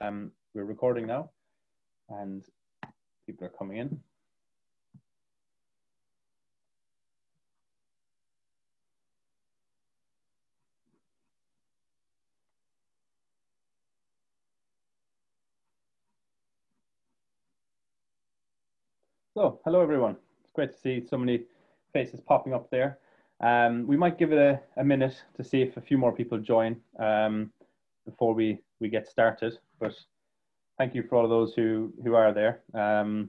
Um, we're recording now, and people are coming in. So, hello everyone. It's great to see so many faces popping up there. Um, we might give it a, a, minute to see if a few more people join um, before we, we get started. But thank you for all of those who, who are there. Um,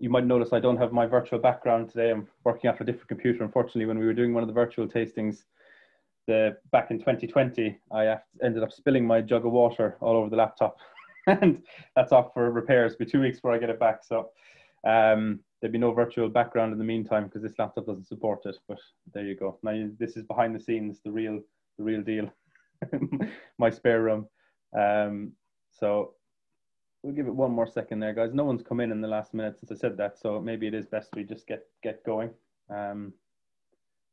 you might notice I don't have my virtual background today. I'm working off a different computer. Unfortunately, when we were doing one of the virtual tastings the, back in 2020, I ended up spilling my jug of water all over the laptop. and that's off for repairs. It'll be two weeks before I get it back. So um, there'd be no virtual background in the meantime because this laptop doesn't support it. But there you go. Now this is behind the scenes, the real, the real deal. My spare room. Um, so we'll give it one more second there, guys. No one's come in in the last minute since I said that, so maybe it is best we just get get going. Um,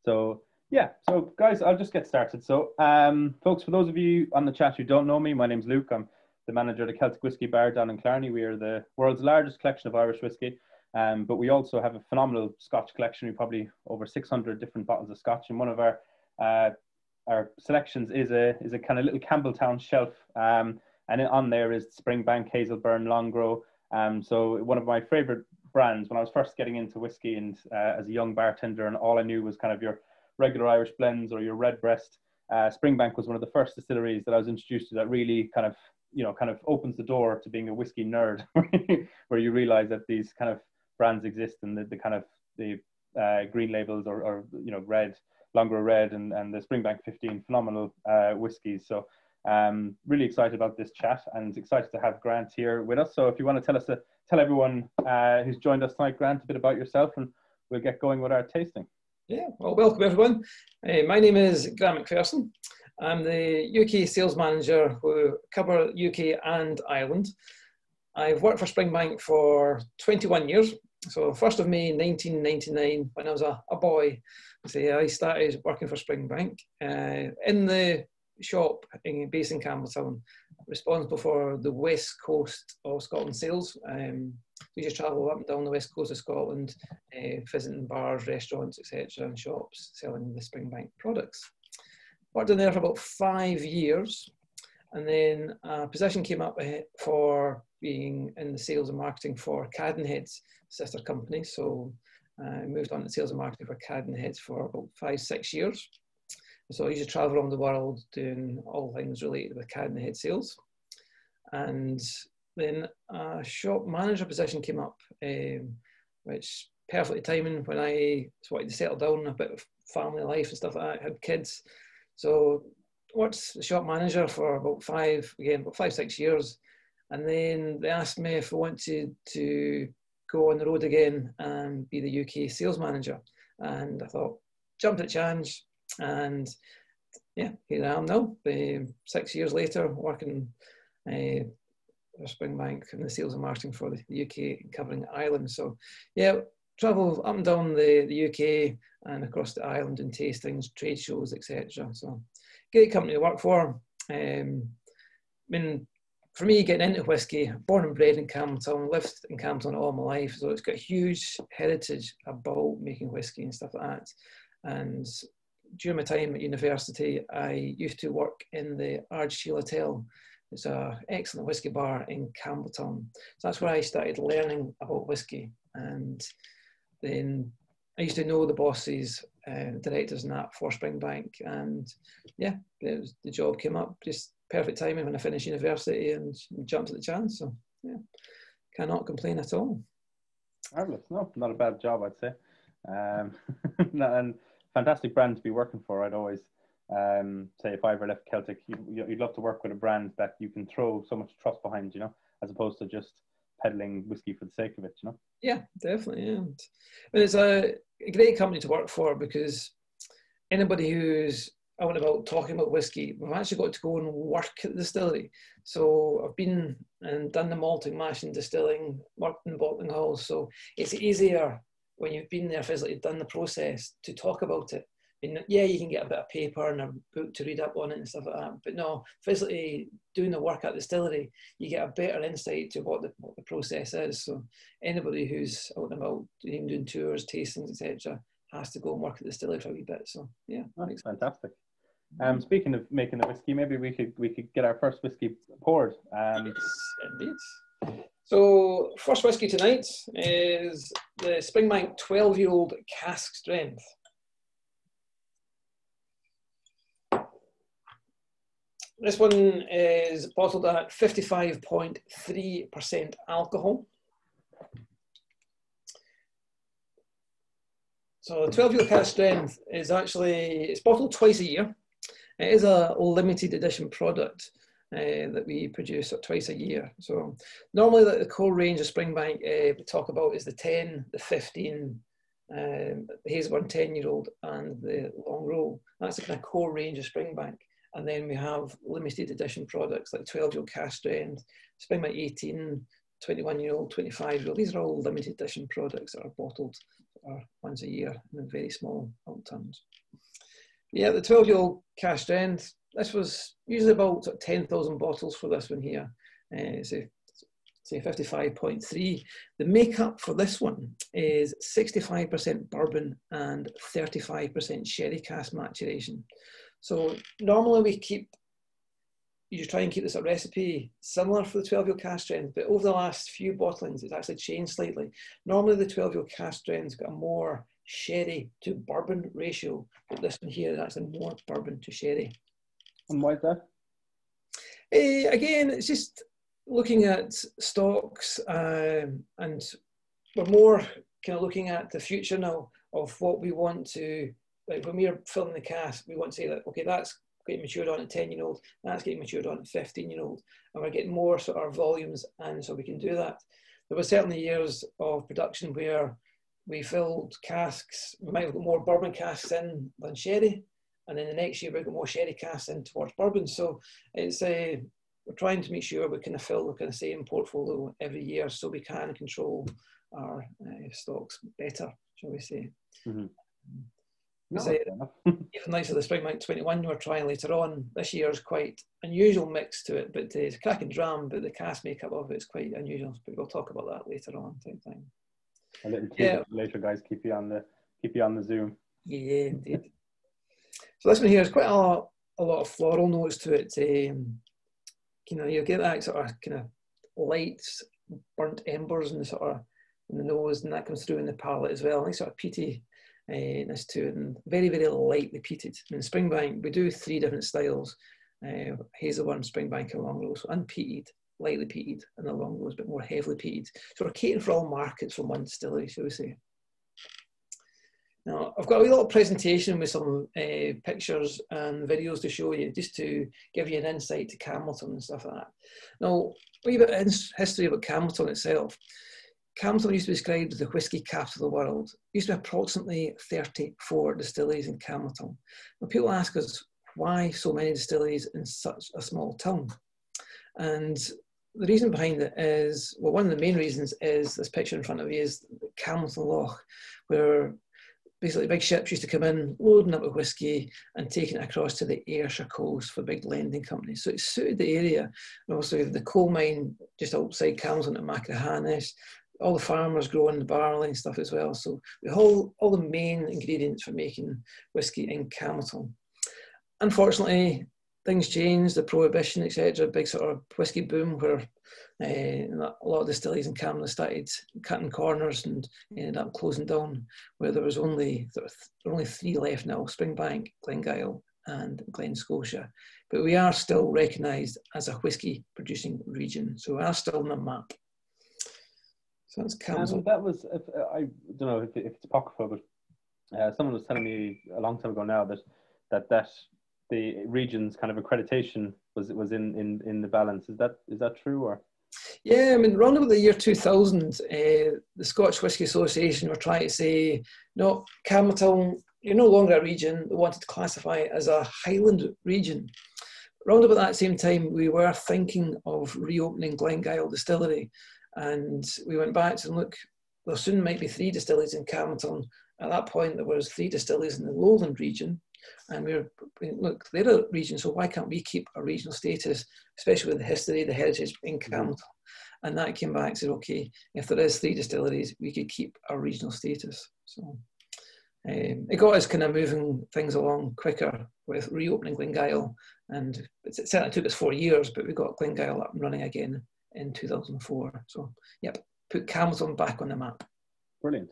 so yeah, so guys, I'll just get started. So um, folks, for those of you on the chat who don't know me, my name's Luke. I'm the manager of the Celtic Whiskey Bar down in Killarney. We are the world's largest collection of Irish whiskey, um, but we also have a phenomenal Scotch collection. We probably over 600 different bottles of Scotch, and one of our uh, our selections is a is a kind of little Campbelltown shelf, um, and on there is Springbank, Hazelburn, Longrow. Um, so one of my favorite brands when I was first getting into whiskey and uh, as a young bartender, and all I knew was kind of your regular Irish blends or your redbreast. Uh, Springbank was one of the first distilleries that I was introduced to that really kind of you know kind of opens the door to being a whiskey nerd where you realize that these kind of brands exist and the, the kind of the uh, green labels or, or you know red Longrow red and, and the springbank 15 phenomenal uh, whiskies so um, really excited about this chat and excited to have grant here with us. So if you want to tell us a, tell everyone uh, who's joined us tonight grant a bit about yourself and we'll get going with our tasting. Yeah well welcome everyone. Uh, my name is Grant MacPherson. I'm the UK sales manager who cover UK and Ireland. I've worked for Springbank for 21 years. So 1st of May 1999, when I was a, a boy, I started working for Springbank uh, in the shop in, based in Campbeltown, responsible for the west coast of Scotland sales. Um, we just travel up and down the west coast of Scotland, uh, visiting bars, restaurants, etc., and shops selling the Springbank products. Worked in there for about five years, and then a position came up eh, for being in the sales and marketing for Cadenhead's sister company. So I uh, moved on to sales and marketing for Cadenheads for about five, six years. So I used to travel around the world doing all things related with Cadenhead sales. And then a shop manager position came up, um, which perfectly timing when I wanted to settle down a bit of family life and stuff like that. I had kids, so worked the shop manager for about five, again, about five, six years. And then they asked me if I wanted to go on the road again and be the UK sales manager. And I thought, jumped at chance. And yeah, here I am now, uh, six years later, working uh, for Springbank in the sales and marketing for the UK, covering Ireland. So yeah, travel up and down the, the UK and across the island and tastings, trade shows, etc. So, great company to work for. Um, I mean, for me, getting into whiskey, born and bred in Campbeltown, lived in Campbeltown all my life, so it's got a huge heritage about making whiskey and stuff like that. And during my time at university, I used to work in the Ardshiel Hotel. It's an excellent whiskey bar in Campbeltown. So that's where I started learning about whiskey. And then I used to know the bosses, uh, directors and that for Springbank, and yeah, was, the job came up just perfect timing when I finished university and jumped at the chance. So yeah, cannot complain at all. No, not a bad job, I'd say, um, and fantastic brand to be working for. I'd always um, say if I ever left Celtic, you, would love to work with a brand that you can throw so much trust behind, you know, as opposed to just peddling whiskey for the sake of it, you know? Yeah, definitely. Yeah. And it's a, great company to work for because anybody who's out about talking about whiskey, we've actually got to go and work at the distillery. So I've been and done the malting, mashing, distilling, worked in bottling halls. So it's easier when you've been there physically, done the process to talk about it And yeah, you can get a bit of paper and a book to read up on it and stuff like that. But no, physically doing the work at the distillery, you get a better insight to what the, what the process is. So anybody who's out and about doing, doing tours, tastings, etc., has to go and work at the distillery for a wee bit. So yeah, that's fantastic. Um, speaking of making the whiskey, maybe we could we could get our first whiskey poured. Um, yes, indeed. So first whiskey tonight is the Springbank 12 year old cask strength. This one is bottled at 55.3% alcohol. So 12 year cask strength is actually, it's bottled twice a year. It is a limited edition product uh, that we produce twice a year. So normally the, the core range of Springbank uh, we talk about is the 10, the 15, um, the Hazelburn 10 year old and the Longrow. That's the kind of core range of Springbank. And then we have limited edition products like 12 year old cask strength, Springbank 18, 21 year old, 25 year old. These are all limited edition products that are bottled or once a year in very small tons. Yeah, the 12 year old cask strength, this was usually about 10,000 bottles for this one here. Uh, so, say 55.3. The makeup for this one is 65% bourbon and 35% sherry cask maturation. So normally we keep, you try and keep this a recipe similar for the 12 year cask strength, but over the last few bottlings, it's actually changed slightly. Normally the 12 year cask strength's got a more sherry to bourbon ratio, but this one here is actually more bourbon to sherry. And why is that? Uh, again, it's just looking at stocks um, and we're more kind of looking at the future now of what we want to, like when we're filling the cask, we want to say that, okay, that's getting matured on at 10 year old, that's getting matured on at 15 year old, and we're getting more sort of volumes, and so we can do that. There were certainly years of production where we filled casks, we might have got more bourbon casks in than sherry, and then the next year we got more sherry casks in towards bourbon. So it's a uh, we're trying to make sure we kind of fill the kind of same portfolio every year, so we can control our uh, stocks better, shall we say? Mm-hmm. No, say, even for the Springbank 21 we're trying later on, this year is quite unusual mix to it, but it's cracking dram, but the cask makeup of it is quite unusual. But we'll talk about that later on. Type thing. A little yeah. later, guys. Keep you on the keep you on the Zoom. Yeah, indeed. So this one here is quite a lot, a lot of floral notes to it. Um, you know, you get that sort of kind of light, burnt embers in the sort of in the nose, and that comes through in the palate as well. Nice sort of peaty uh, to it, and very, very lightly peated. In Springbank, we do three different styles: uh, Hazelburn, Springbank, and Longrow. So unpeated, lightly peated, and the Longrow is a bit more heavily peated. So we're catering for all markets from one distillery, shall we say. Now, I've got a little presentation with some uh, pictures and videos to show you, just to give you an insight to Campbeltown and stuff like that. Now, a wee bit of history about Campbeltown itself. Campbeltown used to be described as the whisky capital of the world. There used to be approximately 34 distilleries in Campbeltown. Now, people ask us, why so many distilleries in such a small town? And the reason behind it is, well, one of the main reasons is this picture in front of you is Campbeltown Loch, where basically big ships used to come in, loading up with whiskey and taking it across to the Ayrshire coast for big lending companies. So it suited the area. And also the coal mine just outside Campbeltown at Machrihanish, all the farmers growing the barley and stuff as well. So the whole, all the main ingredients for making whiskey in Campbeltown. Unfortunately, things changed, the prohibition, etc. Big sort of whiskey boom where uh, a lot of distilleries in Canada started cutting corners and ended up closing down. Where there was only there were only three left now: Springbank, Glengyle, and Glen Scotia. But we are still recognised as a whiskey producing region, so we are still on the map. So that's Camden. that was if, I don't know if, if it's apocryphal, but uh, someone was telling me a long time ago now that that that the region's kind of accreditation was was in in in the balance. Is that is that true or? Yeah, I mean, around about the year 2000, uh, the Scotch Whisky Association were trying to say, no, Campbeltown, you're no longer a region. They wanted to classify it as a Highland region. Around about that same time, we were thinking of reopening Glengyle Distillery. And we went back to look, there soon might be three distilleries in Campbeltown at that point there was three distilleries in the lowland region and we were look they're a region so why can't we keep a regional status especially with the history the heritage in Campbell and that came back and said okay if there is three distilleries we could keep a regional status. So um, it got us kind of moving things along quicker with reopening Glengyle and it certainly took us four years but we got Glengyle up and running again in 2004 so yep put Campbeltown back on the map. Brilliant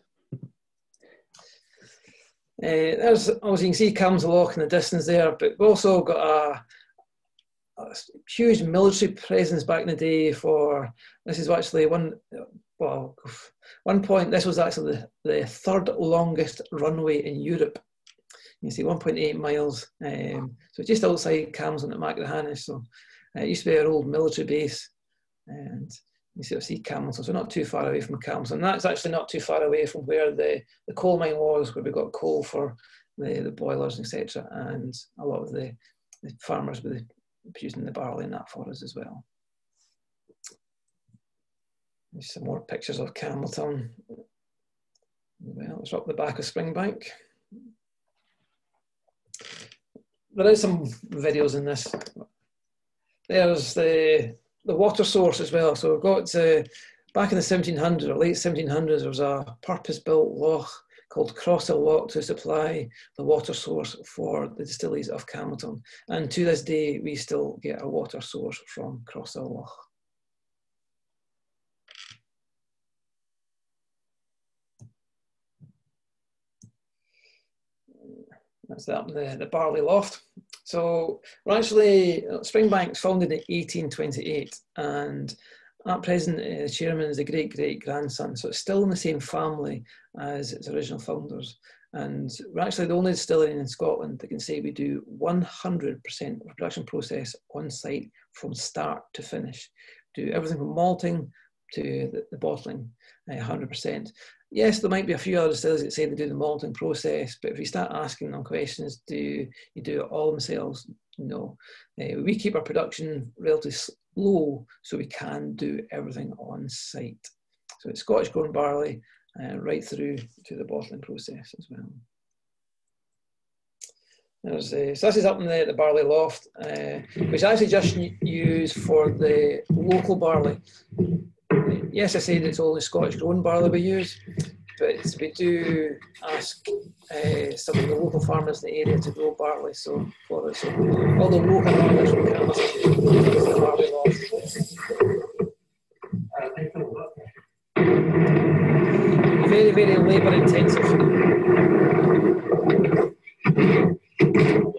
uh, there's, as you can see, Loch in the distance there, but we've also got a, a, huge military presence back in the day for, this is actually one, well, one point, this was actually the, the third longest runway in Europe. You see 1.8 miles, um, so just outside Cambs on the Machrihanish. So uh, it used to be our old military base. And you sort of see Campbeltown, so not too far away from Campbeltown. That's actually not too far away from where the, the coal mine was, where we got coal for the, the boilers, etc. And a lot of the, the farmers were producing the barley in that for us as well. There's some more pictures of Campbeltown. Well, it's up the back of Springbank. There is some videos in this. There's the the water source as well. So we've got uh, back in the 1700s or late 1700s, there was a purpose-built loch called Crosshill Loch to supply the water source for the distilleries of Campbeltown. And to this day, we still get a water source from Crosshill Loch. That's that, the, the barley loft. So we're actually, Springbank's founded in 1828 and at present uh, the chairman is a great great grandson. So it's still in the same family as its original founders. And we're actually the only distillery in Scotland that can say we do 100% production process on site from start to finish. Do everything from malting to the, the bottling, uh, 100% yes, there might be a few other distillers that say they do the malting process, but if you start asking them questions, do you do it all themselves? No. Uh, we keep our production relatively low so we can do everything on site. So it's Scottish grown barley uh, right through to the bottling process as well. There's, uh, so this is up in the, the barley loft, uh, which I actually just use for the local barley yes, I said it's only Scottish grown barley we use, but we do ask uh, some of the local farmers in the area to grow barley. So for us, so all the local farmers from Canada barley Very, very labour intensive.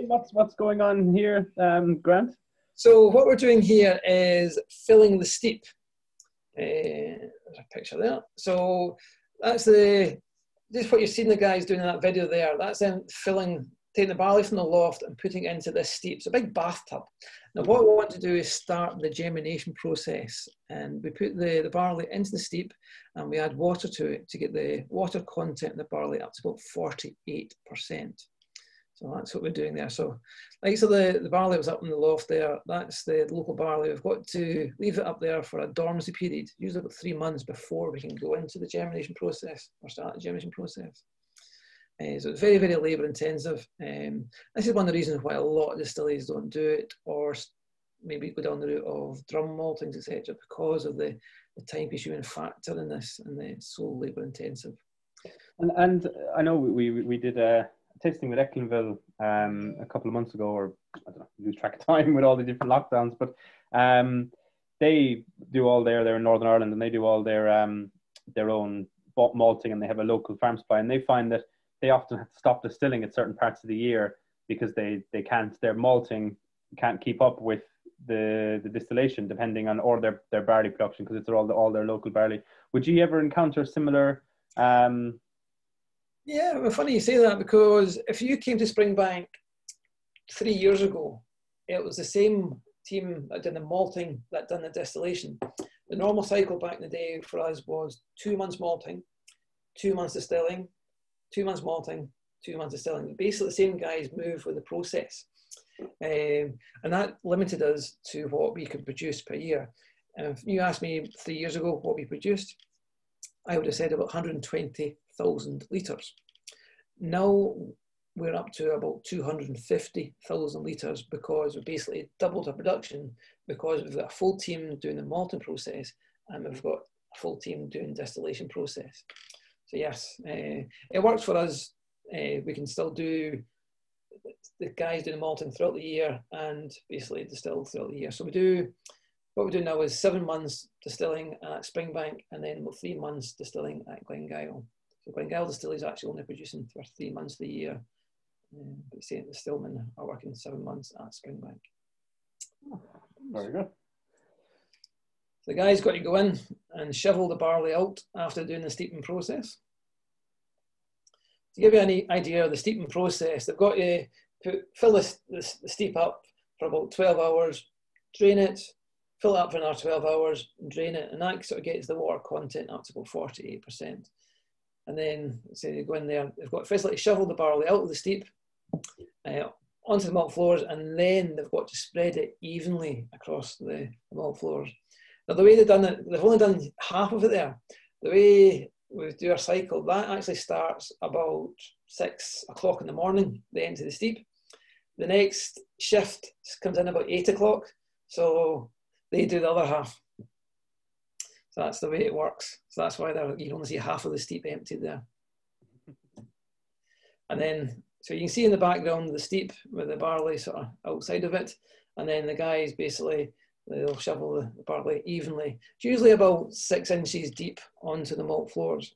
What's what's going on here, um, Grant? So what we're doing here is filling the steep. Uh, there's a picture there. So that's the just what you've seen the guys doing in that video there. That's them filling, taking the barley from the loft and putting it into this steep. It's a big bathtub. Now what we want to do is start the germination process and we put the, the barley into the steep and we add water to it to get the water content in the barley up to about 48%. So that's what we're doing there. So like so the, the barley was up in the loft there, that's the local barley. We've got to leave it up there for a dormancy period, usually about three months before we can go into the germination process or start the germination process. Uh, so it's very, very labour intensive. Um, this is one of the reasons why a lot of distilleries don't do it or maybe go down the route of drum maltings, etc., because of the, the time consuming factor in this and it's so labour intensive. And, and I know we, we did a tasting with Echlinville um, a couple of months ago, or I don't know, lose track of time with all the different lockdowns, but um, they do all their they're in Northern Ireland and they do all their um, their own malting and they have a local farm supply and they find that they often have to stop distilling at certain parts of the year because they they can't their malting can't keep up with the the distillation depending on or their their barley production because it's all the, all their local barley. Would you ever encounter similar um, yeah, well, funny you say that because if you came to Springbank three years ago, it was the same team that did the malting that done the distillation. The normal cycle back in the day for us was two months malting, two months distilling, two months malting, two months distilling. Basically, the same guys move with the process. Um, and that limited us to what we could produce per year. And if you asked me three years ago what we produced, I would have said about 120,000 litres. now we're up to about 250,000 litres because we basically doubled our production because we've got a full team doing the malting process and we've got a full team doing distillation process. So yes, uh, it works for us. Uh, we can still do the guys doing the malting throughout the year and basically distill throughout the year. So we do what we do now is seven months distilling at Springbank and then three months distilling at Glengyle. So Glengyle Distillery is actually only producing for three months of the year. Um, but St. Stillman are working seven months at Springbank. Very good. So the guys got to go in and shovel the barley out after doing the steeping process. To give you any idea of the steeping process, they've got to put, fill the, the, the steep up for about 12 hours, drain it, fill it up for another 12 hours, drain it, and that sort of gets the water content up to about 48%. And then, say they go in there, they've got to firstly shovel the barley out of the steep uh, onto the malt floors, and then they've got to spread it evenly across the, the malt floors. Now, the way they've done it, they've only done half of it there. The way we do our cycle, that actually starts about six o'clock in the morning, the end of the steep. The next shift comes in about eight o'clock. So they do the other half. So that's the way it works. So that's why you only see half of the steep emptied there. And then, so you can see in the background the steep with the barley sort of outside of it. And then the guys basically, they'll shovel the, barley evenly. It's usually about six inches deep onto the malt floors.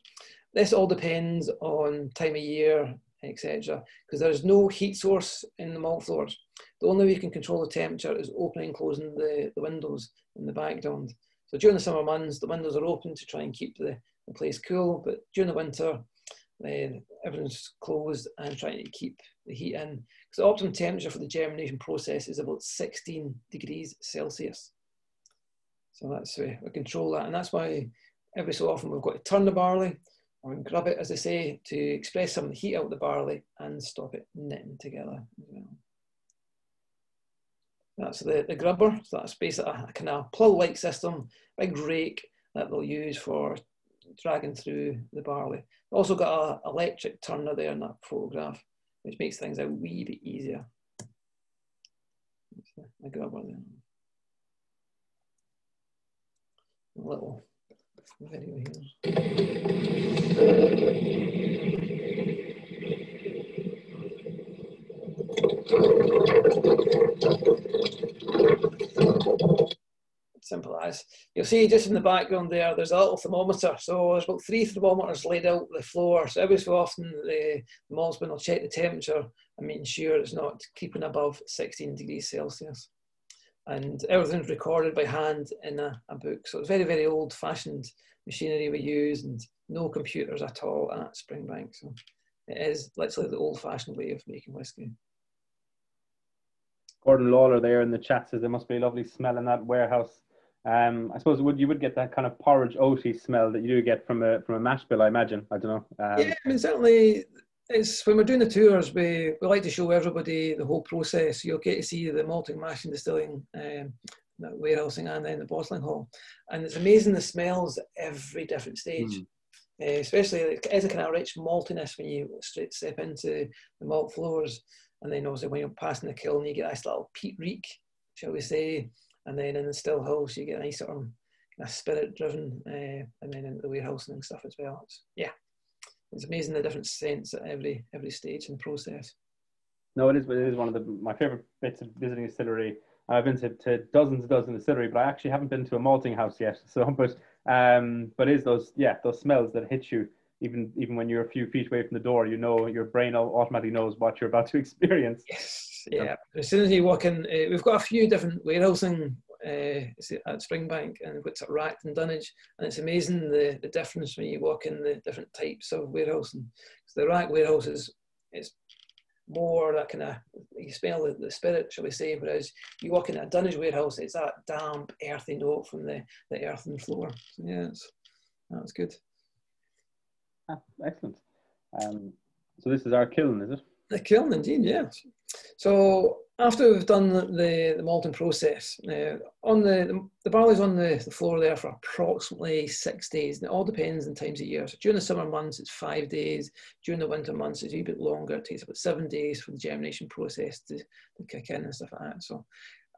This all depends on time of year, etc. Because there's no heat source in the malt floors. The only way you can control the temperature is opening and closing the, the windows in the background. So during the summer months, the windows are open to try and keep the, the place cool, but during the winter, then everything's closed and trying to keep the heat in. Because the optimum temperature for the germination process is about 16 degrees Celsius. So that's uh, we control that, and that's why every so often we've got to turn the barley or grub it, as I say, to express some heat out the barley and stop it knitting together as well. That's the, the grubber. So that's basically a, a kind of plough-like system, big rake that they'll use for dragging through the barley. Also got an electric turner there in that photograph, which makes things a wee bit easier. The grubber there. A little video here simple as. You'll see just in the background there, there's a little thermometer. So there's about three thermometers laid out the floor. So every so often the, the maltsman will check the temperature and making sure it's not keeping above 16 degrees Celsius. And everything's recorded by hand in a, a book. So it's very, very old fashioned machinery we use and no computers at all at Springbank. So it is literally the old fashioned way of making whiskey. Gordon Lawler there in the chat says there must be a lovely smell in that warehouse. Um, I suppose would you would get that kind of porridge oaty smell that you do get from a from a mash bill, I imagine. I don't know. Um, yeah, I mean certainly it's when we're doing the tours, we, we like to show everybody the whole process. You'll get to see the malting, mashing, distilling, um, warehousing, and then the bottling hall. And it's amazing the smells at every different stage. Mm. Uh, especially it is a kind of rich maltiness when you straight step into the malt floors. And then obviously when you're passing the kiln, you get this little peat reek, shall we say. And then in the still house, you get a nice sort of kind of spirit driven, uh, and then into the warehousing and stuff as well. It's, yeah, it's amazing the different scents at every every stage in the process. No, it is. It is one of the my favorite bits of visiting a distillery. I've been to, to dozens and dozens of distillery, but I actually haven't been to a malting house yet. So, but um, but is those yeah those smells that hit you even even when you're a few feet away from the door, you know your brain automatically knows what you're about to experience. Yes, yeah. As soon as you walk in, uh, we've got a few different warehousing uh, at Springbank and we've what's at Rack and Dunnage, and it's amazing the, the difference when you walk in the different types of warehousing. So the Rack warehouse is it's more that kind of you smell the, the spirit, shall we say, whereas you walk in a Dunnage warehouse, it's that damp, earthy note from the, the earthen floor. So yeah, that's good. Ah, excellent. Um, so this is our kiln, is it? The kiln, indeed, yes. So after we've done the, the malting process, uh, on the, the barley's on the, the floor there for approximately six days. And it all depends on times of year. So during the summer months, it's five days. During the winter months, it's a bit longer. It takes about seven days for the germination process to, to kick in and stuff like that. So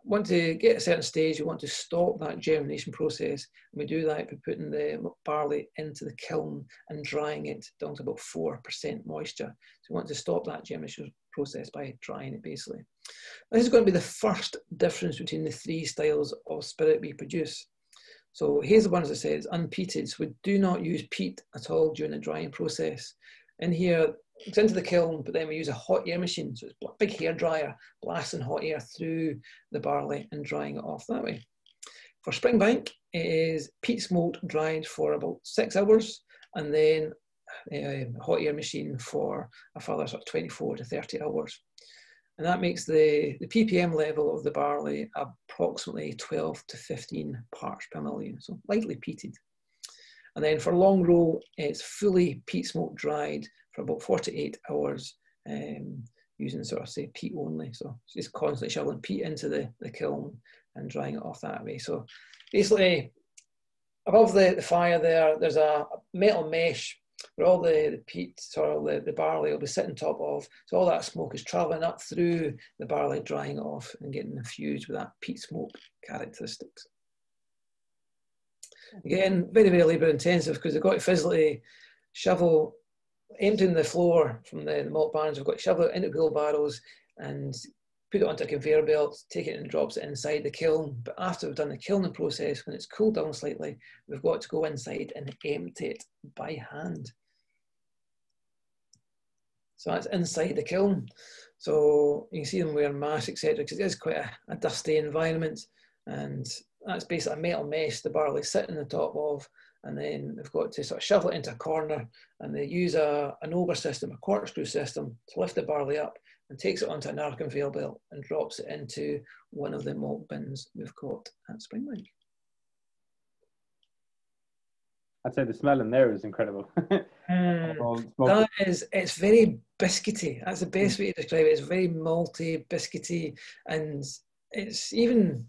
want to get a certain stage, we want to stop that germination process. And we do that by putting the barley into the kiln and drying it down to about 4% moisture. So we want to stop that germination process by drying it basically. This is going to be the first difference between the three styles of spirit we produce. So here's the one, as I said, it's unpeated. So we do not use peat at all during the drying process. In here, it's into the kiln, but then we use a hot air machine. So it's a big hair dryer, blasting hot air through the barley and drying it off that way. For Springbank, it is peat smoked, dried for about six hours, and then a hot air machine for a further sort of 24 to 30 hours. And that makes the, the ppm level of the barley approximately 12 to 15 parts per million, so lightly peated. And then for Longrow, it's fully peat smoke dried for about 48 hours um, using sort of say peat only. So just constantly shoveling peat into the, the kiln and drying it off that way. So basically above the, the fire there, there's a metal mesh where all the, the peat or the, the barley will be sitting top of. So all that smoke is traveling up through the barley, drying off and getting infused with that peat smoke characteristics. Again, very, very labour intensive because they've got to physically shovel, emptying the floor from the, the malt barns, we've got to shovel it into wheelbarrows and put it onto a conveyor belt, take it and drops it inside the kiln. But after we've done the kilning process, when it's cooled down slightly, we've got to go inside and empty it by hand. So that's inside the kiln. So you can see them wearing masks, etc., because it is quite a, a dusty environment. And that's basically a metal mesh the barley sitting on the top of, and then they've got to sort of shovel it into a corner, and they use a, an auger system, a corkscrew system, to lift the barley up and takes it onto an arc conveyor belt and drops it into one of the malt bins we've got at Springbank. I'd say the smell in there is incredible. mm, that is, it's very biscuity. That's the best way to describe it. It's very malty, biscuity, and it's even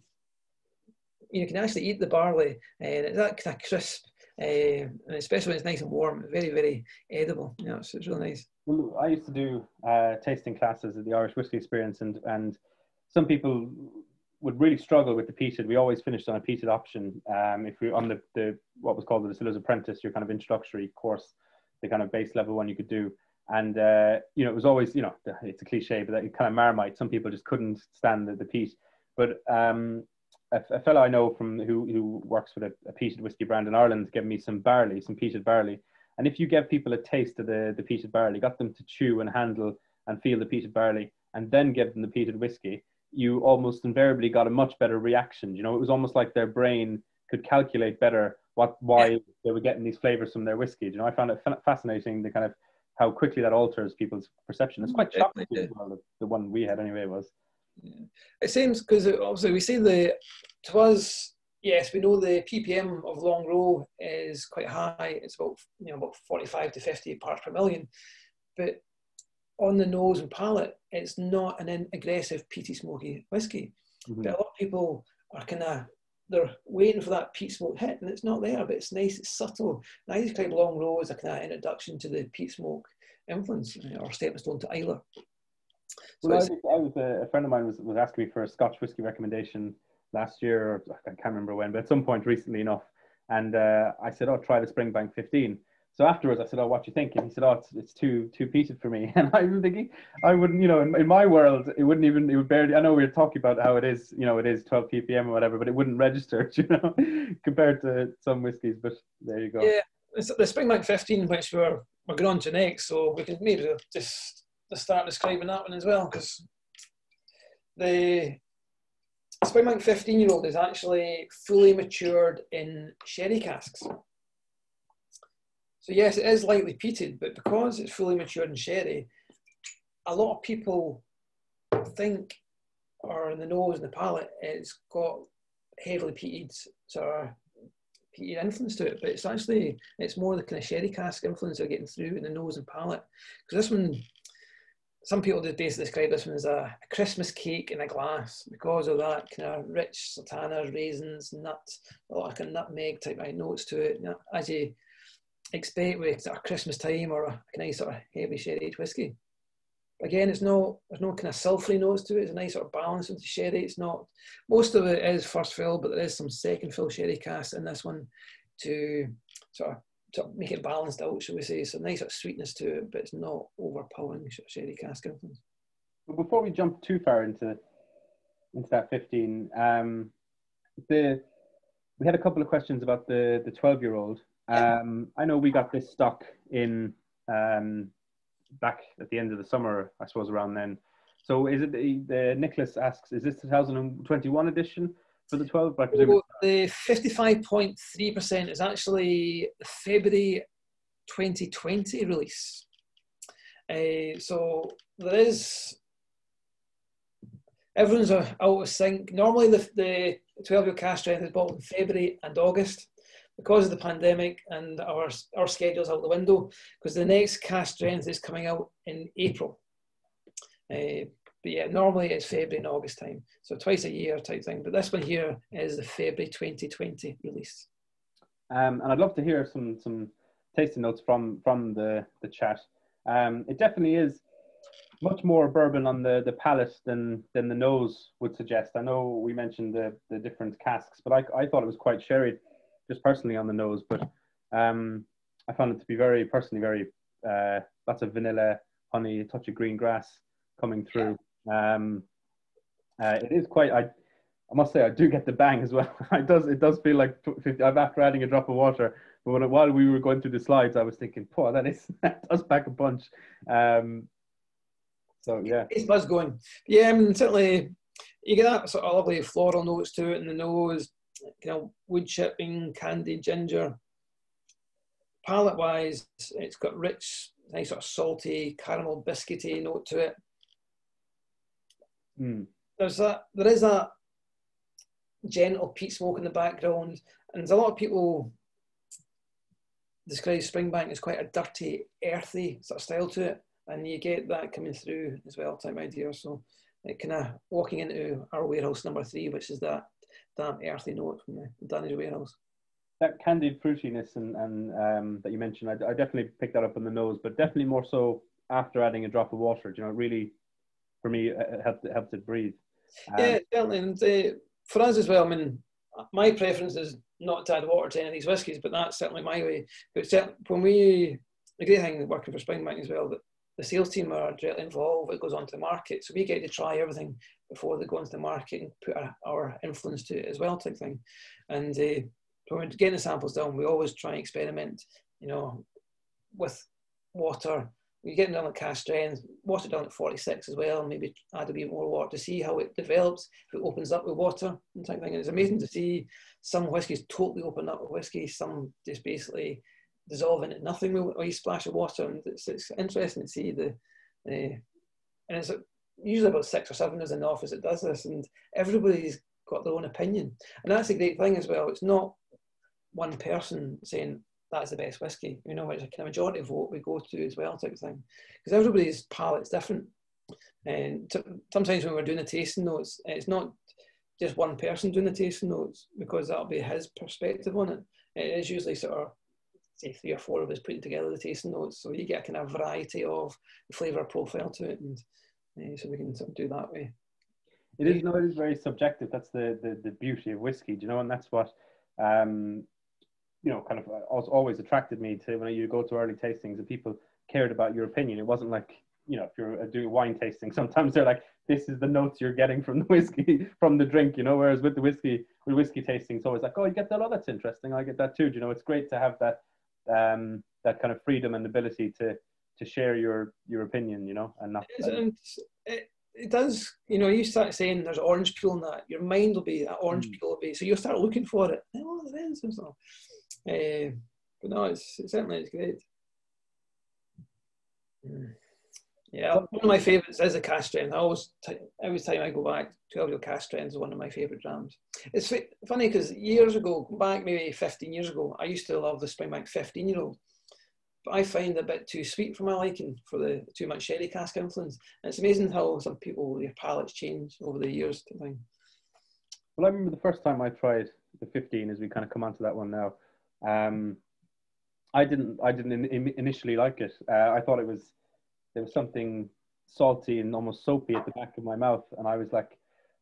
you can actually eat the barley, and it's that kind of crisp, uh, especially when it's nice and warm, very, very edible. You know, it's, it's really nice. Well, I used to do uh, tasting classes at the Irish Whiskey Experience, and and some people would really struggle with the peated. We always finished on a peated option. Um, if we are on the, the what was called the Distiller's Apprentice, your kind of introductory course, the kind of base level one you could do. And uh, you know, it was always you know it's a cliche, but that kind of marmite. Some people just couldn't stand the, the peat. But um, a, a fellow I know from who who works with a, a peated whiskey brand in Ireland gave me some barley, some peated barley. And if you give people a taste of the the peated barley, got them to chew and handle and feel the peated barley, and then give them the peated whiskey, you almost invariably got a much better reaction. You know, it was almost like their brain could calculate better what why yeah. they were getting these flavors from their whiskey. You know, I found it fascinating the kind of how quickly that alters people's perception. It's quite shocking. Well, the, the one we had anyway was. Yeah. It seems because obviously we see the to us, yes, we know the ppm of Longrow is quite high. It's about you know about 45 to 50 parts per million, but on the nose and palate, it's not an aggressive peaty smoky whiskey. Mm-hmm. But a lot of people are kind of they're waiting for that peat smoke hit, and it's not there. But it's nice, it's subtle. And I describe Longrow as a kind of introduction to the peat smoke influence or stepping stone to Islay. So well, I was, I was uh, a friend of mine was, was asking me for a Scotch whiskey recommendation last year, or I can't remember when, but at some point recently enough. And uh, I said, "Oh, try the Springbank 15." So afterwards, I said, "Oh, what do you think?" And he said, "Oh, it's, it's too too peated for me." And I was thinking, I wouldn't, you know, in, in, my world, it wouldn't even, it would barely. I know we were talking about how it is, you know, it is 12 ppm or whatever, but it wouldn't register, you know, compared to some whiskies. But there you go. Yeah, it's the Springbank 15, which we're we're going on to next, so we could maybe just to start describing that one as well because the Springbank 15 year old is actually fully matured in sherry casks. So yes, it is lightly peated, but because it's fully matured in sherry, a lot of people think, or in the nose and the palate, it's got heavily peated sort of peated influence to it, but it's actually it's more the kind of sherry cask influence they're getting through in the nose and palate. Because this one some people do basically describe this one as a, Christmas cake in a glass because of that kind of rich sultanas, raisins, nuts, a lot of of nutmeg type of notes to it. As you expect with a Christmas time or a nice sort of heavy sherry whiskey. Again, it's no there's no kind of sulphury notes to it. It's a nice sort of balance the sherry. It's not most of it is first fill, but there is some second fill sherry cask in this one to sort of to make it balanced out, shall we say. A nice sort of sweetness to it, but it's not overpowering sherry cask influence. But before we jump too far into into that 15, um, the we had a couple of questions about the the 12 year old. Um, I know we got this stock in um, back at the end of the summer, I suppose around then. So is it the, the Nicholas asks, is this 2021 edition? for the 12? I presume the 55.3% is actually February 2020 release. Uh, so there is, everyone's out of sync. Normally the, the 12 year cask strength is bought in February and August because of the pandemic and our, our schedules out the window because the next cask strength is coming out in April. Uh, but yeah, normally it's February and August time, so twice a year type thing. But this one here is the February 2020 release. Um, and I'd love to hear some some tasting notes from from the the chat. Um, it definitely is much more bourbon on the the palate than than the nose would suggest. I know we mentioned the the different casks, but I I thought it was quite sherry, just personally on the nose. But um, I found it to be very personally very uh, lots of vanilla, honey, a touch of green grass coming through. Um, uh, it is quite. I, I must say, I do get the bang as well. it does. It does feel like 50, I'm after adding a drop of water. But when, while we were going through the slides, I was thinking, "Poor, that is that does pack a punch." Um, so yeah, it's buzz going. Yeah, I mean, certainly you get that sort of lovely floral notes to it in the nose. You know, wood chipping, candied ginger. Palate wise, it's got rich, nice sort of salty, caramel biscuity note to it. Mm. There's that. There is a gentle peat smoke in the background, and there's a lot of people describe Springbank as quite a dirty, earthy sort of style to it, and you get that coming through as well. Type idea. So, it kind of walking into our warehouse number three, which is that damp, earthy note from the Dunnage warehouse. That candied fruitiness and, and um, that you mentioned, I, I definitely picked that up on the nose, but definitely more so after adding a drop of water. Do you know, it really for me helped helped it breathe. Um, yeah, certainly, and uh, for us as well. I mean, my preference is not to add water to any of these whiskies, but that's certainly my way. But when we, the great thing working for Springbank as well, that the sales team are directly involved. It goes onto the market, so we get to try everything before they go into the market and put our, our influence to it as well, type thing. And uh, when we're getting the samples down, we always try and experiment, you know, with water you get down at cask strength, water down at 46 as well, maybe add a bit more water to see how it develops, if it opens up with water and type thing. And it's amazing to see some whiskies totally open up with whiskey, some just basically dissolve into nothing with a splash of water. And it's, it's interesting to see the, uh, and it's usually about six or seven is enough as it does this, and everybody's got their own opinion. And that's a great thing as well. It's not one person saying, that's the best whiskey. You know, it's a kind of majority vote we go to as well, type of thing. Because everybody's palate's different. And t- sometimes when we're doing the tasting notes, it's not just one person doing the tasting notes because that'll be his perspective on it. It is usually sort of say three or four of us putting together the tasting notes, so you get a kind of variety of flavour profile to it, and uh, so we can sort of do that way. It is no, it is very subjective. That's the, the the beauty of whiskey, do you know, and that's what um, you know, kind of uh, always attracted me to when you go to early tastings and people cared about your opinion. It wasn't like, you know, if you're uh, doing wine tasting, sometimes they're like, this is the notes you're getting from the whiskey, from the drink, you know, whereas with the whiskey, with whiskey tasting, it's always like, oh, you get that, oh, that's interesting. I get that too. you know, it's great to have that, um, that kind of freedom and ability to, to share your, your opinion, you know, and not. And it, it does, you know, you start saying there's orange peel in that, your mind will be, that orange mm. peel will be, so you'll start looking for it. Oh, there is. Uh, but no, it's, it's certainly it's great. Hmm. Yeah, one of my favourites is a cask strength. I always, t- every time I go back, 12 year cask strength is one of my favourite drams. It's f- funny because years ago, back maybe 15 years ago, I used to love the Springbank 15 year old. But I find a bit too sweet for my liking for the too much sherry cask influence. And it's amazing how some people their palates change over the years. Well, I remember the first time I tried the 15, as we kind of come onto that one now. Um, I didn't, I didn't in, initially like it. Uh, I thought it was there was something salty and almost soapy at the back of my mouth, and I was like,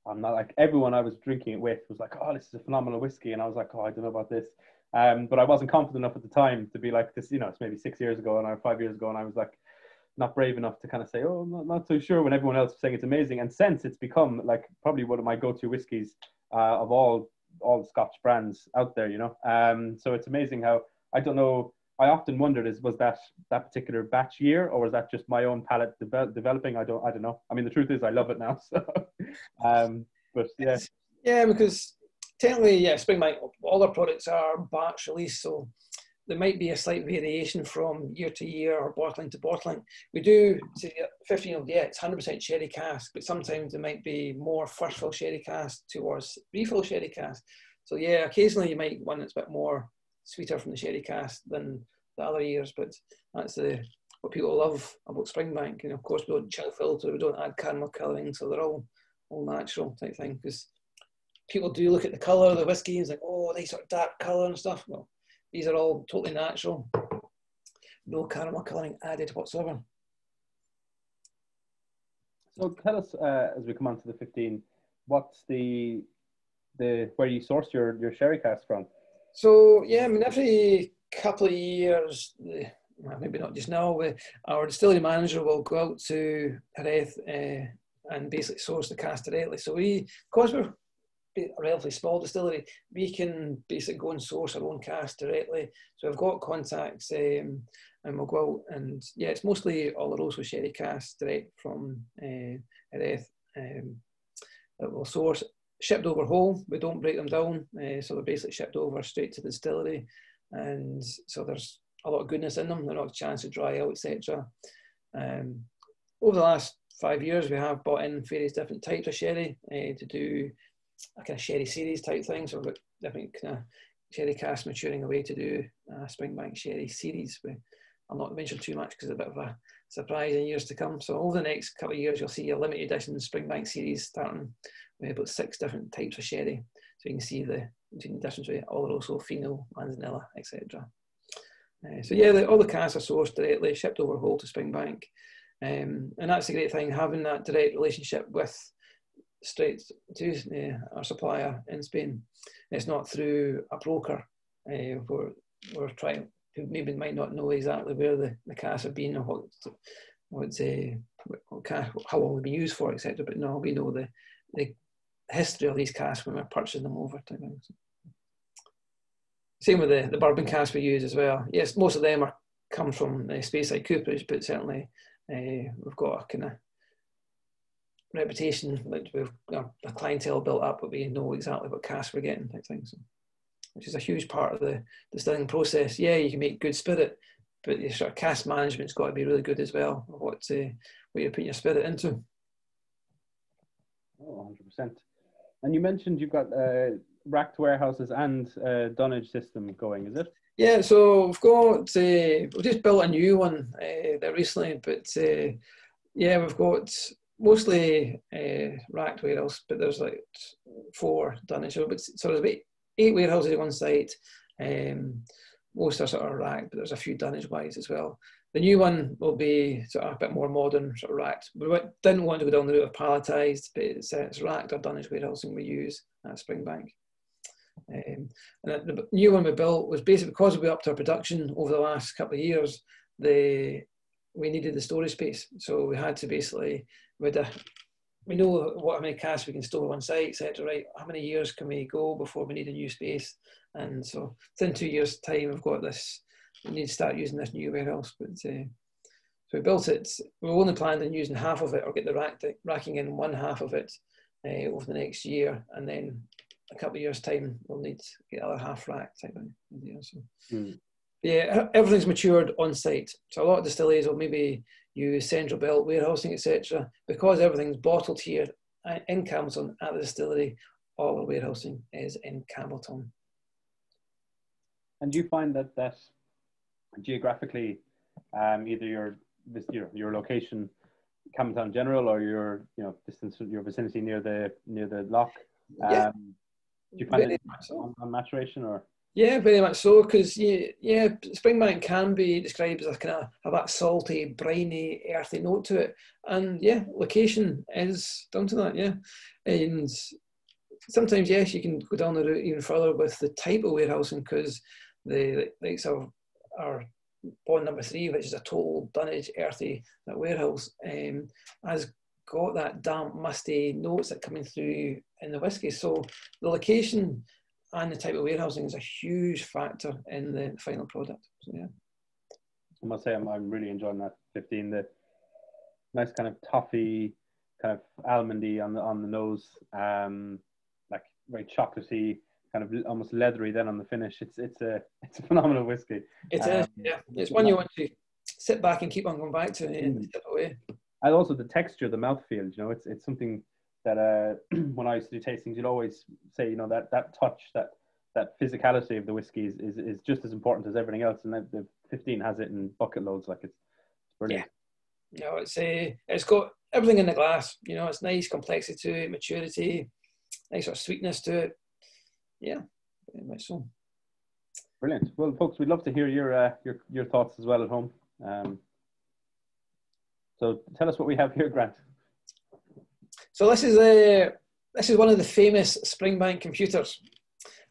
I'm not like everyone I was drinking it with was like, oh, this is a phenomenal whiskey, and I was like, oh, I don't know about this. Um, but I wasn't confident enough at the time to be like this. You know, it's maybe six years ago and I five years ago, and I was like not brave enough to kind of say, oh, I'm not, not so sure when everyone else is saying it's amazing. And since it's become like probably one of my go-to whiskies uh, of all all the Scotch brands out there. You know, um, so it's amazing how I don't know. I often wondered is was that that particular batch year or was that just my own palate de- developing? I don't I don't know. I mean, the truth is I love it now. So, um, but yeah, yeah, because technically, yeah, Springbank, all our products are batch release, so there might be a slight variation from year to year or bottling to bottling. We do say 15 of yeah, it's 100% sherry cask, but sometimes there might be more first fill sherry cask towards refill sherry cask. So yeah, occasionally you might one that's a bit more sweeter from the sherry cask than the other years, but that's the what people love about Springbank. And of course, we don't chill filter, we don't add caramel colouring, so they're all all natural type thing because people do look at the colour of the whiskey and it's like, oh, nice sort of dark colour and stuff. Well, these are all totally natural. No caramel colouring added whatsoever. So tell us uh, as we come on to the 15, what's the the where you source your your sherry cask from? So yeah, I mean every couple of years, well, maybe not just now, our distillery manager will go out to Jerez uh, and basically source the cask directly. So we, because we're relatively small distillery, we can basically go and source our own cask directly. So I've got contacts um, and we'll go out and yeah, it's mostly Oloroso sherry cask direct from uh, Jerez um, that we'll source. Shipped over whole, we don't break them down, uh, so they're basically shipped over straight to the distillery. And so there's a lot of goodness in them, they're not a chance to dry out, etc. Um, over the last five years, we have bought in various different types of sherry uh, to do a kind of sherry series type thing. So we've got different kind of sherry cask maturing away to do a Springbank sherry series. I'll not mention too much because it's a bit of a surprise in years to come. So over the next couple of years, you'll see a limited edition Springbank series starting with about six different types of sherry. So you can see the between the difference with Oloroso, Fino, Manzanilla, etc. Uh, so yeah, the, all the casks are sourced directly, shipped over whole to Springbank. Um, and that's the great thing, having that direct relationship with straight to uh, our supplier in Spain. It's not through a broker uh, where we're trying, who maybe might not know exactly where the, the cash have been or what, what, uh, what how long they've been used for, etc. But no, we know the, the history of these casks when we're purchasing them over time. Same with the, the bourbon casks we use as well. Yes, most of them are come from the Speyside Cooperage, but certainly uh, we've got a kind of reputation, like we've got a clientele built up, but we know exactly what cask we're getting, type thing. So, which is a huge part of the distilling process. Yeah, you can make good spirit, but your sort of cask management's got to be really good as well. What uh, what you're putting your spirit into. Oh, 100%. And you mentioned you've got uh, racked warehouses and uh, dunnage system going, is it? Yeah, so we've got uh, we just built a new one uh, there recently, but uh, yeah, we've got mostly uh, racked warehouse, but there's like four dunnage So, but, so there's about eight warehouses at one site. Um, most are sort of racked, but there's a few dunnage wise as well. The new one will be sort of a bit more modern, sort of racked. We didn't want to go down the route of palletized, but it's, uh, it's racked or dunnage warehousing we use at Springbank. Um, and the new one we built was basically because we upped our production over the last couple of years. The we needed the storage space, so we had to basically with a we know what how many casts we can store on site, etc. Right? How many years can we go before we need a new space? And so within two years' time, we've got this. We need to start using this new warehouse. But uh, so we built it. We only planned on using half of it, or get the rack, racking in one half of it uh, over the next year, and then a couple of years' time, we'll need to get other half rack type of idea. So. Mm. Yeah, everything's matured on site. So a lot of distilleries will maybe use central belt warehousing, etc. Because everything's bottled here uh, in Campbeltown at the distillery, all the warehousing is in Campbeltown. And do you find that that geographically um, either your your your location, Campbeltown General, or your you know distance your vicinity near the near the lock. Um, Yeah. Do you find Very it so. on, on maturation or? Yeah, very much so. Because yeah, yeah, Springbank can be described as a kind of have that salty, briny, earthy note to it, and yeah, location is down to that. Yeah, and sometimes yes, you can go down the route even further with the type of warehousing because the likes of our bond number three, which is a total dunnage, earthy that warehouse, um, has got that damp, musty notes that coming through in the whiskey. So the location and the type of warehousing is a huge factor in the final product. So yeah. I must say I'm, I'm really enjoying that 15. The nice kind of toffee, kind of almondy on the on the nose, um, like very chocolatey, kind of almost leathery. Then on the finish, it's it's a it's a phenomenal whiskey. It's Um, a, yeah, it's one you want to sit back and keep on going back to and Mm. away. And also the texture, the mouthfeel. You know, it's it's something that uh, when I used to do tastings, you'd always say, you know, that that touch, that that physicality of the whiskey is, is, is just as important as everything else. And the 15 has it in bucket loads. Like it's, it's brilliant. You know, it's a, it's got everything in the glass. You know, it's nice complexity to it, maturity, nice sort of sweetness to it. Yeah, very much so. Brilliant. Well, folks, we'd love to hear your uh, your your thoughts as well at home. Um, so tell us what we have here, Grant. So this is a this is one of the famous Springbank computers.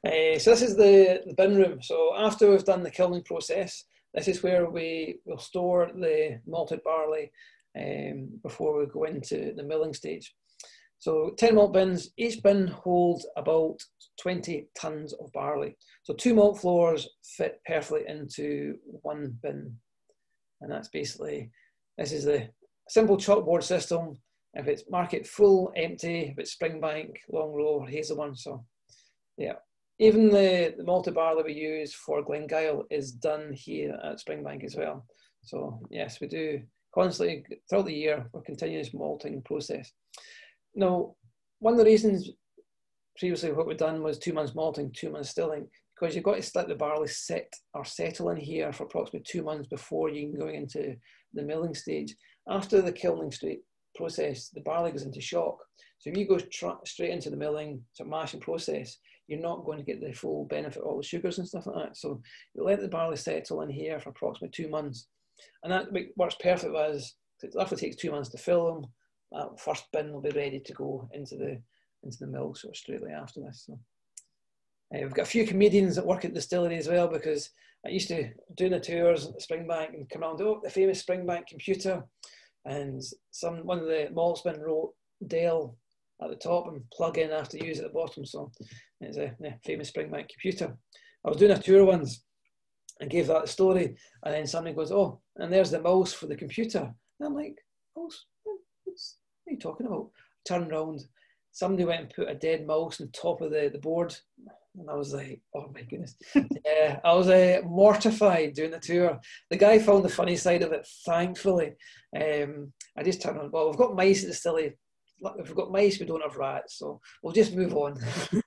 Uh, so this is the, the bin room. So after we've done the kilning process, this is where we will store the malted barley um, before we go into the milling stage. So 10 malt bins, each bin holds about 20 tons of barley. So two malt floors fit perfectly into one bin. And that's basically, this is the simple chalkboard system if it's market full, empty, if it's Springbank, Longrow, Hazelburn. So, yeah. Even the, the malted barley we use for Glengyle is done here at Springbank as well. So, yes, we do constantly, throughout the year, a continuous malting process. Now, one of the reasons previously what we've done was two months malting, two months stilling, because you've got to let the barley sit or settle in here for approximately two months before you can go into the milling stage. After the kilning stage, process, the barley goes into shock. So if you go tra- straight into the milling, sort of mashing process, you're not going to get the full benefit of all the sugars and stuff like that. So you let the barley settle in here for approximately two months. And that works perfect as it roughly takes two months to fill them. That first bin will be ready to go into the into the mill sort of straightly after this. So uh, we've got a few comedians that work at the distillery as well because I used to do the tours at the Springbank and come around, oh, the famous Springbank computer and some one of the maltsmen wrote Dale at the top and plug in after use at the bottom. So it's a yeah, famous Springbank computer. I was doing a tour once and gave that story, and then somebody goes, "Oh, and there's the mouse for the computer." And I'm like, "Mouse? What are you talking about?" Turn round, somebody went and put a dead mouse on top of the, the board. And I was like, oh my goodness. yeah, I was uh, mortified doing the tour. The guy found the funny side of it, thankfully. Um, I just turned on, well, we've got mice at the distillery. If we've got mice, we don't have rats. So we'll just move on.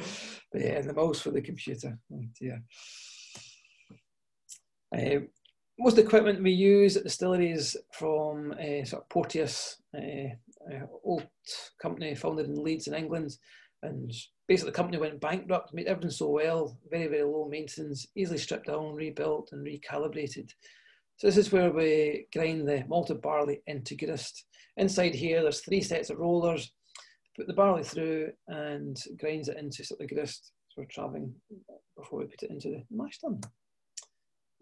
but yeah, the mouse for the computer. Oh dear. Uh, most equipment we use at distilleries from uh, sort of Porteous, uh, uh, old company founded in Leeds in England. And basically the company went bankrupt, made everything so well, very, very low maintenance, easily stripped down, rebuilt and recalibrated. So this is where we grind the malted barley into grist. Inside here, there's three sets of rollers, put the barley through and grinds it into sort of grist. So we're traveling before we put it into the mash tun.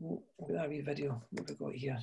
Look at that wee video. What have we got here?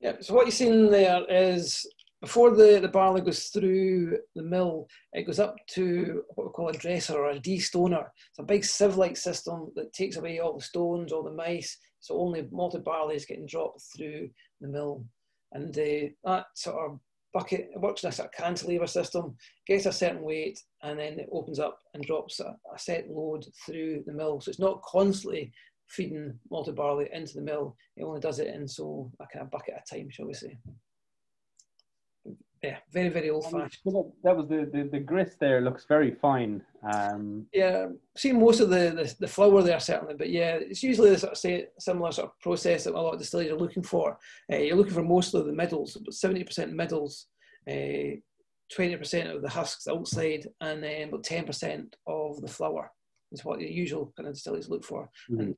Yeah, so what you're seeing there is before the, the barley goes through the mill, it goes up to what we call a dresser or a destoner. It's a big sieve-like system that takes away all the stones, all the mice, so only malted barley is getting dropped through the mill. And uh, that sort of bucket, works in a sort of cantilever system, gets a certain weight, and then it opens up and drops a, a set load through the mill. So it's not constantly feeding malted barley into the mill. It only does it in so a kind of bucket at a time, shall we say. Yeah, very, very old fashioned. That was the, the, the grist there looks very fine. Um, yeah, see most of the, the, the flour there certainly, but yeah, it's usually the sort of say, similar sort of process that a lot of distilleries are looking for. Uh, you're looking for mostly the middles, about 70% middles, uh, 20% of the husks outside, and then about 10% of the flour is what the usual kind of distilleries look for. Mm-hmm. And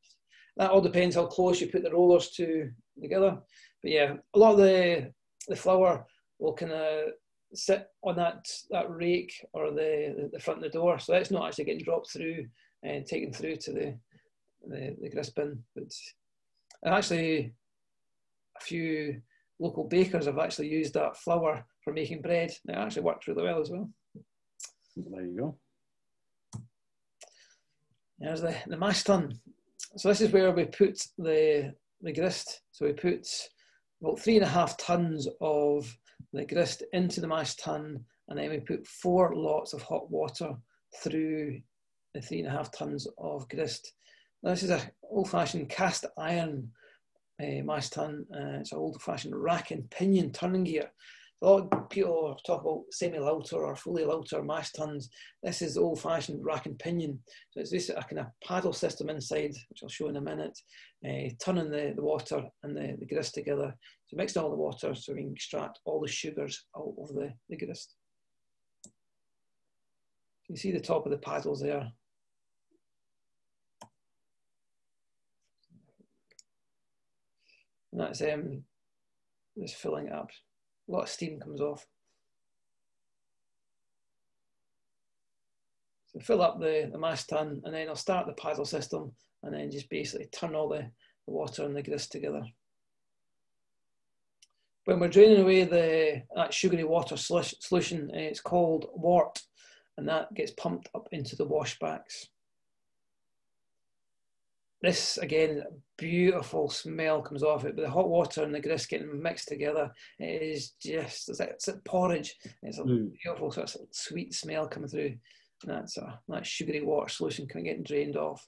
that all depends how close you put the rollers to together. But yeah, a lot of the the flour will kind of sit on that that rake or the the front of the door, so that's not actually getting dropped through and taken through to the the, the grist bin. But actually, a few local bakers have actually used that flour for making bread. It actually worked really well as well. There you go. There's the, the mash tun. So this is where we put the, the grist. So we put about three and a half tons of the grist into the mash tun, and then we put four lots of hot water through the three and a half tons of grist. Now, this is an old-fashioned cast iron uh, mash tun. Uh, it's an old-fashioned rack and pinion turning gear lot of people talk about semi-lauter or fully lauter mash tuns. This is old-fashioned rack and pinion. So it's this a kind of paddle system inside, which I'll show in a minute, uh, turning the, the water and the, the grist together. So mix all the water so we can extract all the sugars out of the, the grist. You see the top of the paddles there. And that's um, just filling it up a lot of steam comes off. So fill up the, the mash tun and then I'll start the paddle system and then just basically turn all the, the water and the grist together. When we're draining away the that sugary water solution, eh, it's called wort and that gets pumped up into the washbacks this again beautiful smell comes off it but the hot water and the grist getting mixed together it is just it's like, it's like porridge. It's a mm. beautiful sort of sweet smell coming through. And that's a that sugary water solution kind of getting drained off.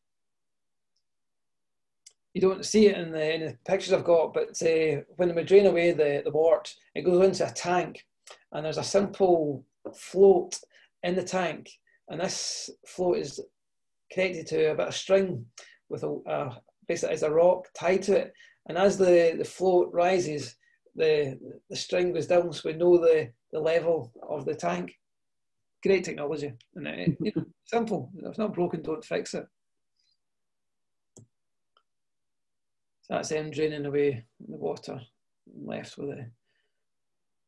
You don't see it in the, in the pictures I've got, but uh, when we drain away the, the wort, it goes into a tank, and there's a simple float in the tank, and this float is connected to a bit of string with a, basically as a rock tied to it. And as the, the float rises, the, the string goes down so we know the, the level of the tank. Great technology. And it, it, simple. If it's not broken, don't fix it. So that's them draining away the water left with it.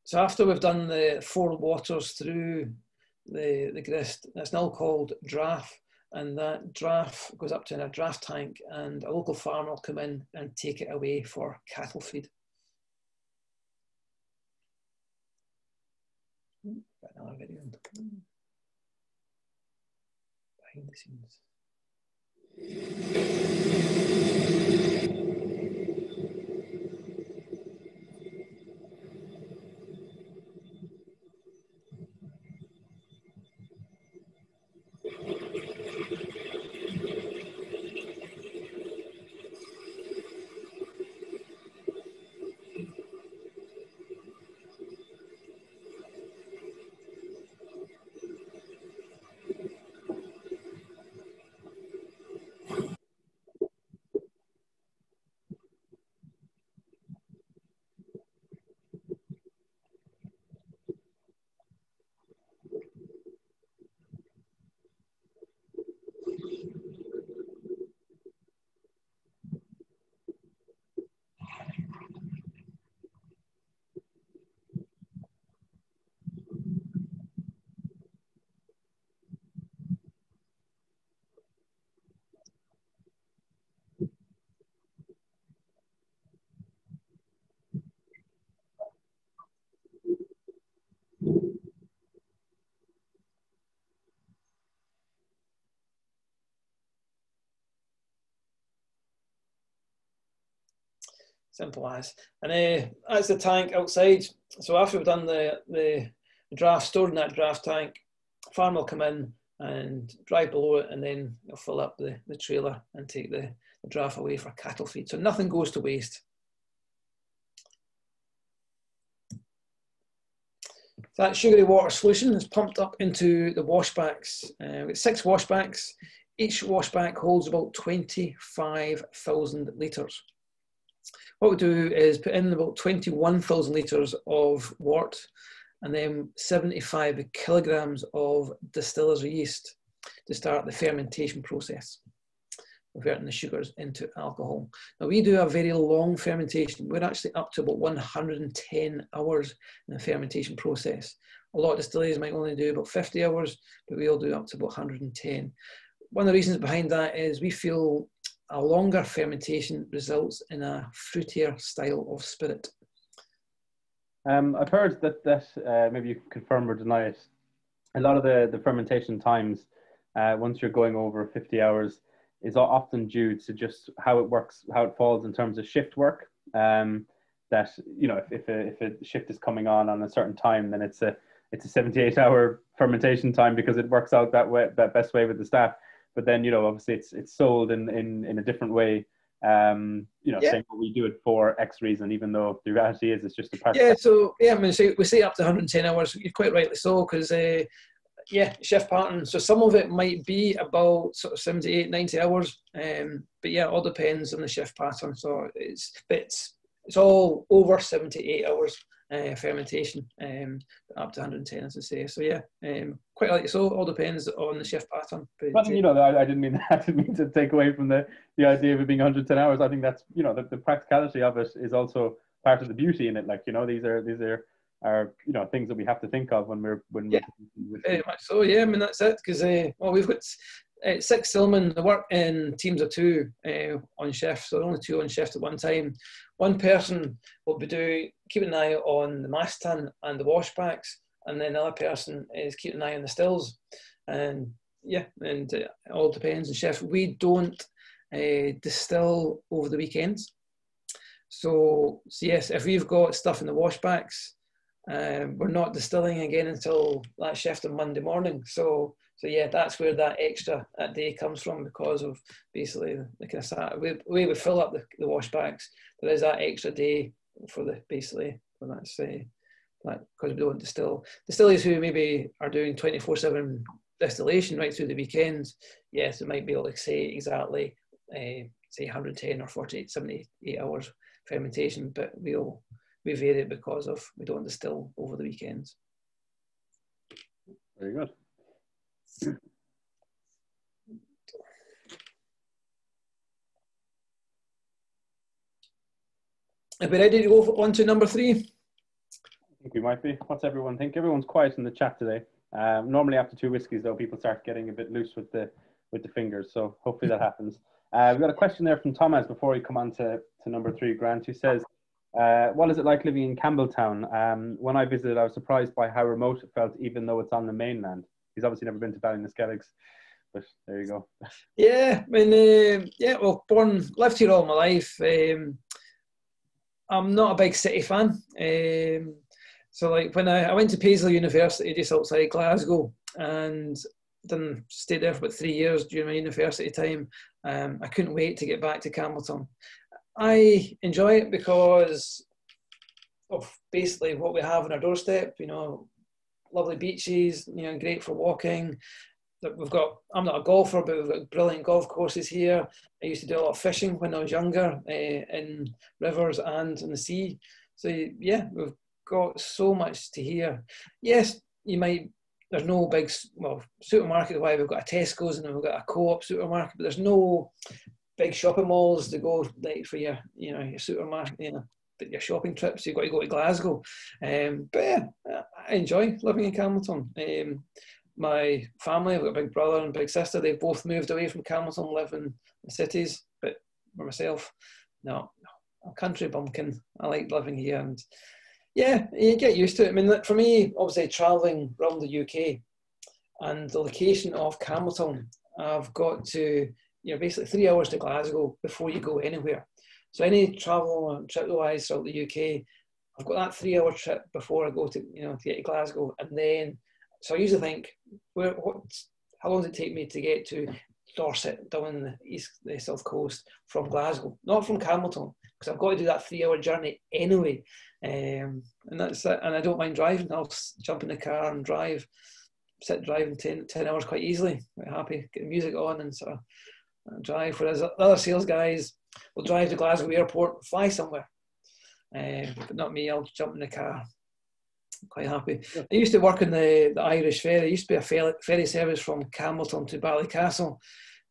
So after we've done the four waters through the, the grist, that's now called draff and that draff goes up to in a draff tank and a local farmer will come in and take it away for cattle feed. Another video behind the scenes. Simple as. And uh, that's the tank outside. So after we've done the, the draff, stored in that draff tank, farm will come in and drive below it, and then you'll fill up the, the trailer and take the, the draff away for cattle feed. So nothing goes to waste. That sugary water solution is pumped up into the washbacks. Uh, with six washbacks. Each washback holds about 25,000 litres. What we do is put in about 21,000 litres of wort and then 75 kilograms of distiller's yeast to start the fermentation process, converting the sugars into alcohol. Now we do a very long fermentation. We're actually up to about 110 hours in the fermentation process. A lot of distilleries might only do about 50 hours, but we'll do up to about 110. One of the reasons behind that is we feel a longer fermentation results in a fruitier style of spirit. Um, I've heard that that uh, maybe you can confirm or deny it. A lot of the, the fermentation times, uh, once you're going over 50 hours, is often due to just how it works, how it falls in terms of shift work. Um, that you know, if, if a, if a shift is coming on on a certain time, then it's a it's a 78 hour fermentation time because it works out that way that best way with the staff. But then you know, obviously, it's it's sold in in, in a different way um, you know, yeah. saying well, we do it for X reason, even though the reality is it's just a part. Yeah, so yeah, I mean, so we say up to 110 hours. You're quite rightly so, because uh, yeah, shift pattern. So some of it might be about sort of 78, 90 hours, um, but yeah, it all depends on the shift pattern. So it's it's it's all over 78 hours uh, fermentation, um, up to 110, as I say. So yeah, um, quite like so. All depends on the shift pattern. But, but you know, I, I, didn't mean I didn't mean to take away from the the idea of it being 110 hours. I think that's you know the, the practicality of it is also part of the beauty in it. Like you know, these are these are are you know things that we have to think of when we're when yeah. we're very much so yeah I mean that's it because uh, well we've got uh, six stillmen they work in teams of two uh, on shift so only two on shift at one time one person will be doing keeping an eye on the mash tun and the washbacks, and then another person is keeping an eye on the stills. And yeah, and uh, it all depends on chef. We don't distill over the weekends. So, so, yes, if we've got stuff in the washbacks, we're not distilling again until that shift on Monday morning. So so yeah, that's where that extra that day comes from because of basically the kind of way, we fill up the, the washbacks. There is that extra day for the basically for that say that because we don't distill. Distilleries who maybe are doing twenty four seven distillation right through the weekends, yes, they might be able to say exactly uh, say 110 or 48, 78 hours fermentation, but we'll we vary it because of we don't distill over the weekends. Very good. Are we ready to go on to number three? I think we might be. What's everyone think? Everyone's quiet in the chat today. Um, normally after two whiskies, though, people start getting a bit loose with the with the fingers. So hopefully that happens. Uh, we've got a question there from Thomas before we come on to, to number three, Grant, who says, uh, what is it like living in Campbeltown? Um, when I visited, I was surprised by how remote it felt, even though it's on the mainland he's obviously never been to Ballinskelligs, but there you go. Yeah, I mean, uh, yeah, well, born, lived here all my life. Um, I'm not a big city fan. Um, so, like, when I, I went to Paisley University just outside Glasgow and then stayed there for about three years during my university time, um, I couldn't wait to get back to Campbeltown. I enjoy it because of basically what we have on our doorstep. You know, lovely beaches, you know, great for walking. We've got, I'm not a golfer, but we've got brilliant golf courses here. I used to do a lot of fishing when I was younger uh, in rivers and in the sea. So, yeah, we've got so much to hear. Yes, you might, there's no big, well, supermarket why we've got a Tesco's and then we've got a co op supermarket, but there's no big shopping malls to go like for your, you know, your supermarket, you know, your shopping trips. You've got to go to Glasgow. Um, but yeah, I enjoy living in Campbeltown. Um, my family, I've got a big brother and big sister. They've both moved away from Campbeltown, live in the cities. But for myself, no, I'm a country bumpkin. I like living here, and yeah, you get used to it. I mean, for me, obviously travelling around the UK and the location of Campbeltown, I've got to you know basically three hours to Glasgow before you go anywhere. So any travel trip wise throughout the UK, I've got that three hour trip before I go to you know to get to Glasgow, and then so I usually think, where what how long does it take me to get to Dorset down the east, the south coast from Glasgow, not from Campbeltown, because I've got to do that three-hour journey anyway. Um, and that's it. And I don't mind driving. I'll jump in the car and drive, sit driving 10, 10 hours quite easily. Quite happy, get music on and sort of uh, drive. Whereas other sales guys will drive to Glasgow Airport, fly somewhere. Uh, but not me. I'll jump in the car. I'm Quite happy. I used to work in the, the Irish ferry. There used to be a ferry, service from Campbeltown to Ballycastle.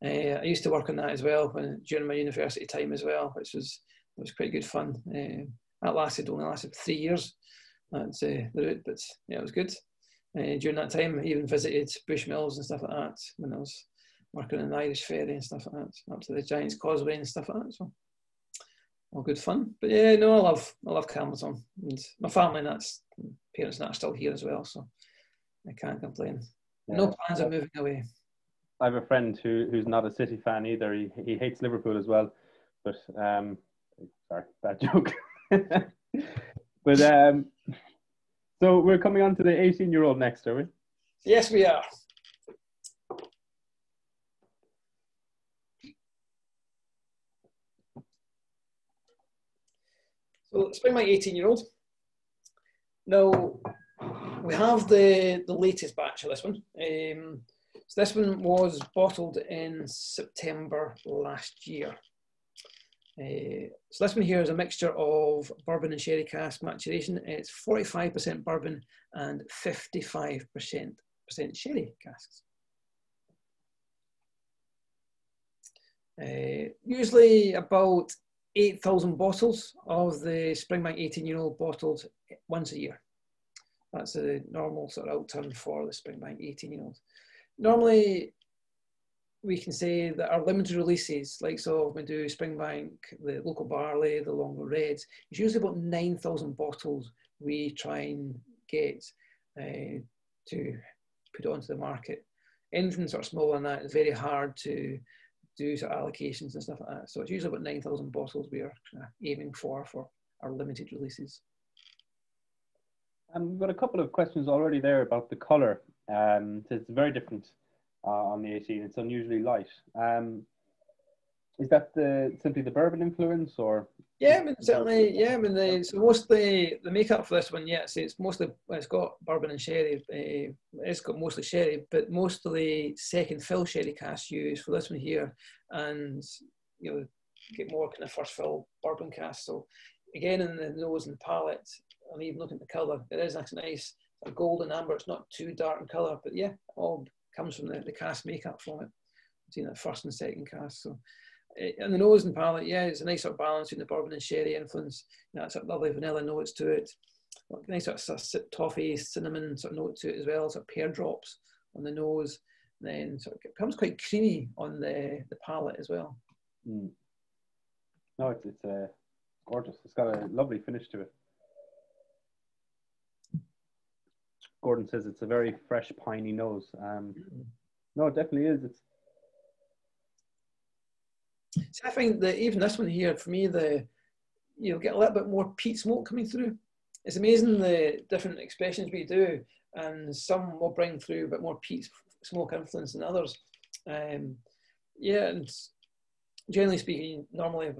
Uh, I used to work on that as well when, during my university time as well, which was was quite good fun. Uh, that lasted only lasted three years. That's uh, the route, but yeah, it was good. Uh, during that time, I even visited Bushmills and stuff like that when I was working in the Irish ferry and stuff like that, up to the Giants Causeway and stuff like that. So all good fun. But yeah, no, I love I love Campbeltown and my family and that's parents that are still here as well, so I can't complain. Yeah. No plans of moving away. I have a friend who who's not a City fan either. He he hates Liverpool as well, but um, sorry, bad joke. but um, so we're coming on to the 18 year old next, are we? Yes, we are. Let's bring my 18 year old. Now, we have the, the latest batch of this one. Um, so this one was bottled in September last year. Uh, so this one here is a mixture of bourbon and sherry cask maturation. It's 45% bourbon and 55% sherry casks. Uh, usually about 8,000 bottles of the Springbank 18 year old bottled once a year. That's a normal sort of outturn for the Springbank 18 year old. Normally, we can say that our limited releases, like so we do Springbank, the local barley, the Longrow Reds, it's usually about 9,000 bottles we try and get uh, to put onto the market. Anything sort of smaller than that is very hard to do sort of allocations and stuff like that. So it's usually about 9,000 bottles we are aiming for for our limited releases. And we've got a couple of questions already there about the colour. Um, it's very different uh, on the 18. It's unusually light. Um, is that the simply the bourbon influence, or? Yeah, I mean certainly. Yeah, I mean the, so most the makeup for this one, yes, it's mostly it's got bourbon and sherry. Uh, it's got mostly sherry, but mostly second fill sherry cask used for this one here, and you know get more kind of first fill bourbon cask. So again, in the nose and the palate, and even looking at the colour, it is nice, a golden amber. It's not too dark in colour, but yeah, all comes from the, the cask makeup from it. Seeing that first and second cast, So, and the nose and palate, yeah, it's a nice sort of balance between the bourbon and sherry influence. You know, it's a lovely vanilla notes to it. Nice sort of, sort of toffee, cinnamon sort of note to it as well. Sort of pear drops on the nose. And then sort of it becomes quite creamy on the, the palate as well. Mm. No, it's, it's uh, gorgeous. It's got a lovely finish to it. Gordon says it's a very fresh, piney nose. Um, no, it definitely is. It's. So I find that even this one here, for me, the you'll get a little bit more peat smoke coming through. It's amazing the different expressions we do, and some will bring through a bit more peat smoke influence than others. Um, yeah, and generally speaking, normally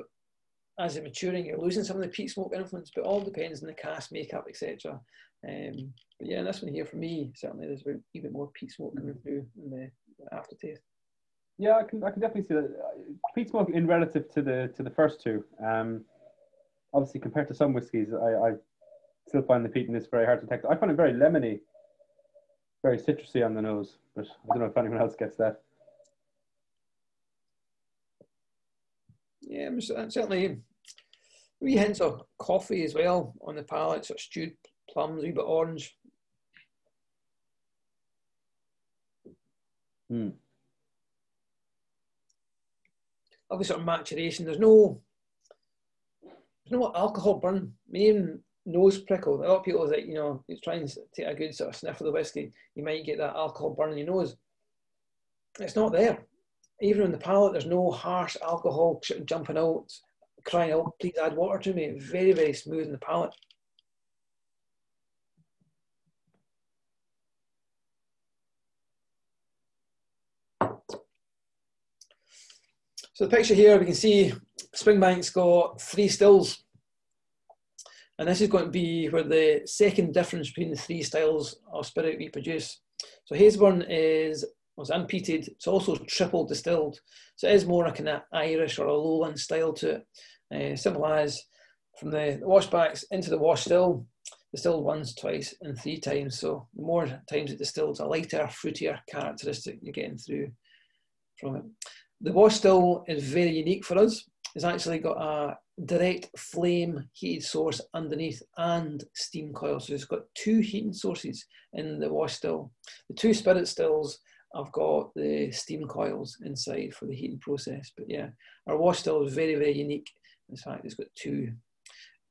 as it's maturing, you're losing some of the peat smoke influence, but all depends on the cast makeup, etc. Um, but yeah, this one here for me, certainly there's a even more peat smoke coming through in the aftertaste. Yeah, I can I can definitely see that peat smoke in relative to the to the first two. Um, obviously compared to some whiskies, I, I still find the peat in this very hard to detect. I find it very lemony, very citrusy on the nose, but I don't know if anyone else gets that. Yeah, certainly wee hints of coffee as well on the palate, sort of stewed plums, a wee bit orange. Hmm. Obviously, sort of maturation. There's no, there's no alcohol burn. I mean, even nose prickle. A lot of people that you know, you trying to take a good sort of sniff of the whiskey, you might get that alcohol burn in your nose. It's not there. Even on the palate, there's no harsh alcohol jumping out, crying out, please add water to me. Very, very smooth in the palate. So the picture here, we can see Springbank's got three stills. And this is going to be where the second difference between the three styles of spirit we produce. So Hazelburn is was unpeated. It's also triple distilled. So it is more like an Irish or a lowland style to it. Uh, simple as from the washbacks into the wash still, distilled once, twice, and three times. So the more times it distills, a lighter, fruitier characteristic you're getting through from it. The wash still is very unique for us. It's actually got a direct flame heated source underneath and steam coil. So it's got two heating sources in the wash still. The two spirit stills I've got the steam coils inside for the heating process. But yeah, our wash still is very, very unique. In fact, it's got two.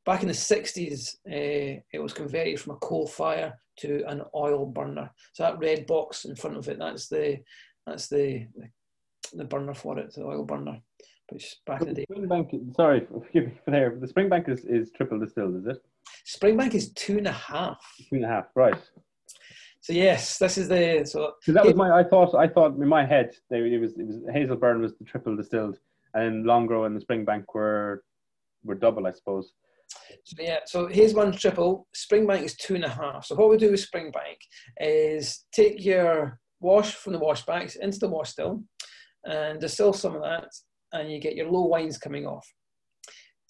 Back in the 60s, uh, it was converted from a coal fire to an oil burner. So that red box in front of it, that's the that's the, the the burner for it, the oil burner. Which back in the day. Springbank, sorry, forgive me for there. The Springbank is, is triple distilled, is it? Springbank is two and a half. Two and a half, right. So yes, this is the so. So that was my. I thought. I thought in my head they, it was it was Hazelburn was the triple distilled, and Longrow and the Springbank were were double, I suppose. So yeah, so here's one triple. Springbank is two and a half. So what we do with Springbank is take your wash from the washbacks into the wash still, and distill some of that, and you get your low wines coming off.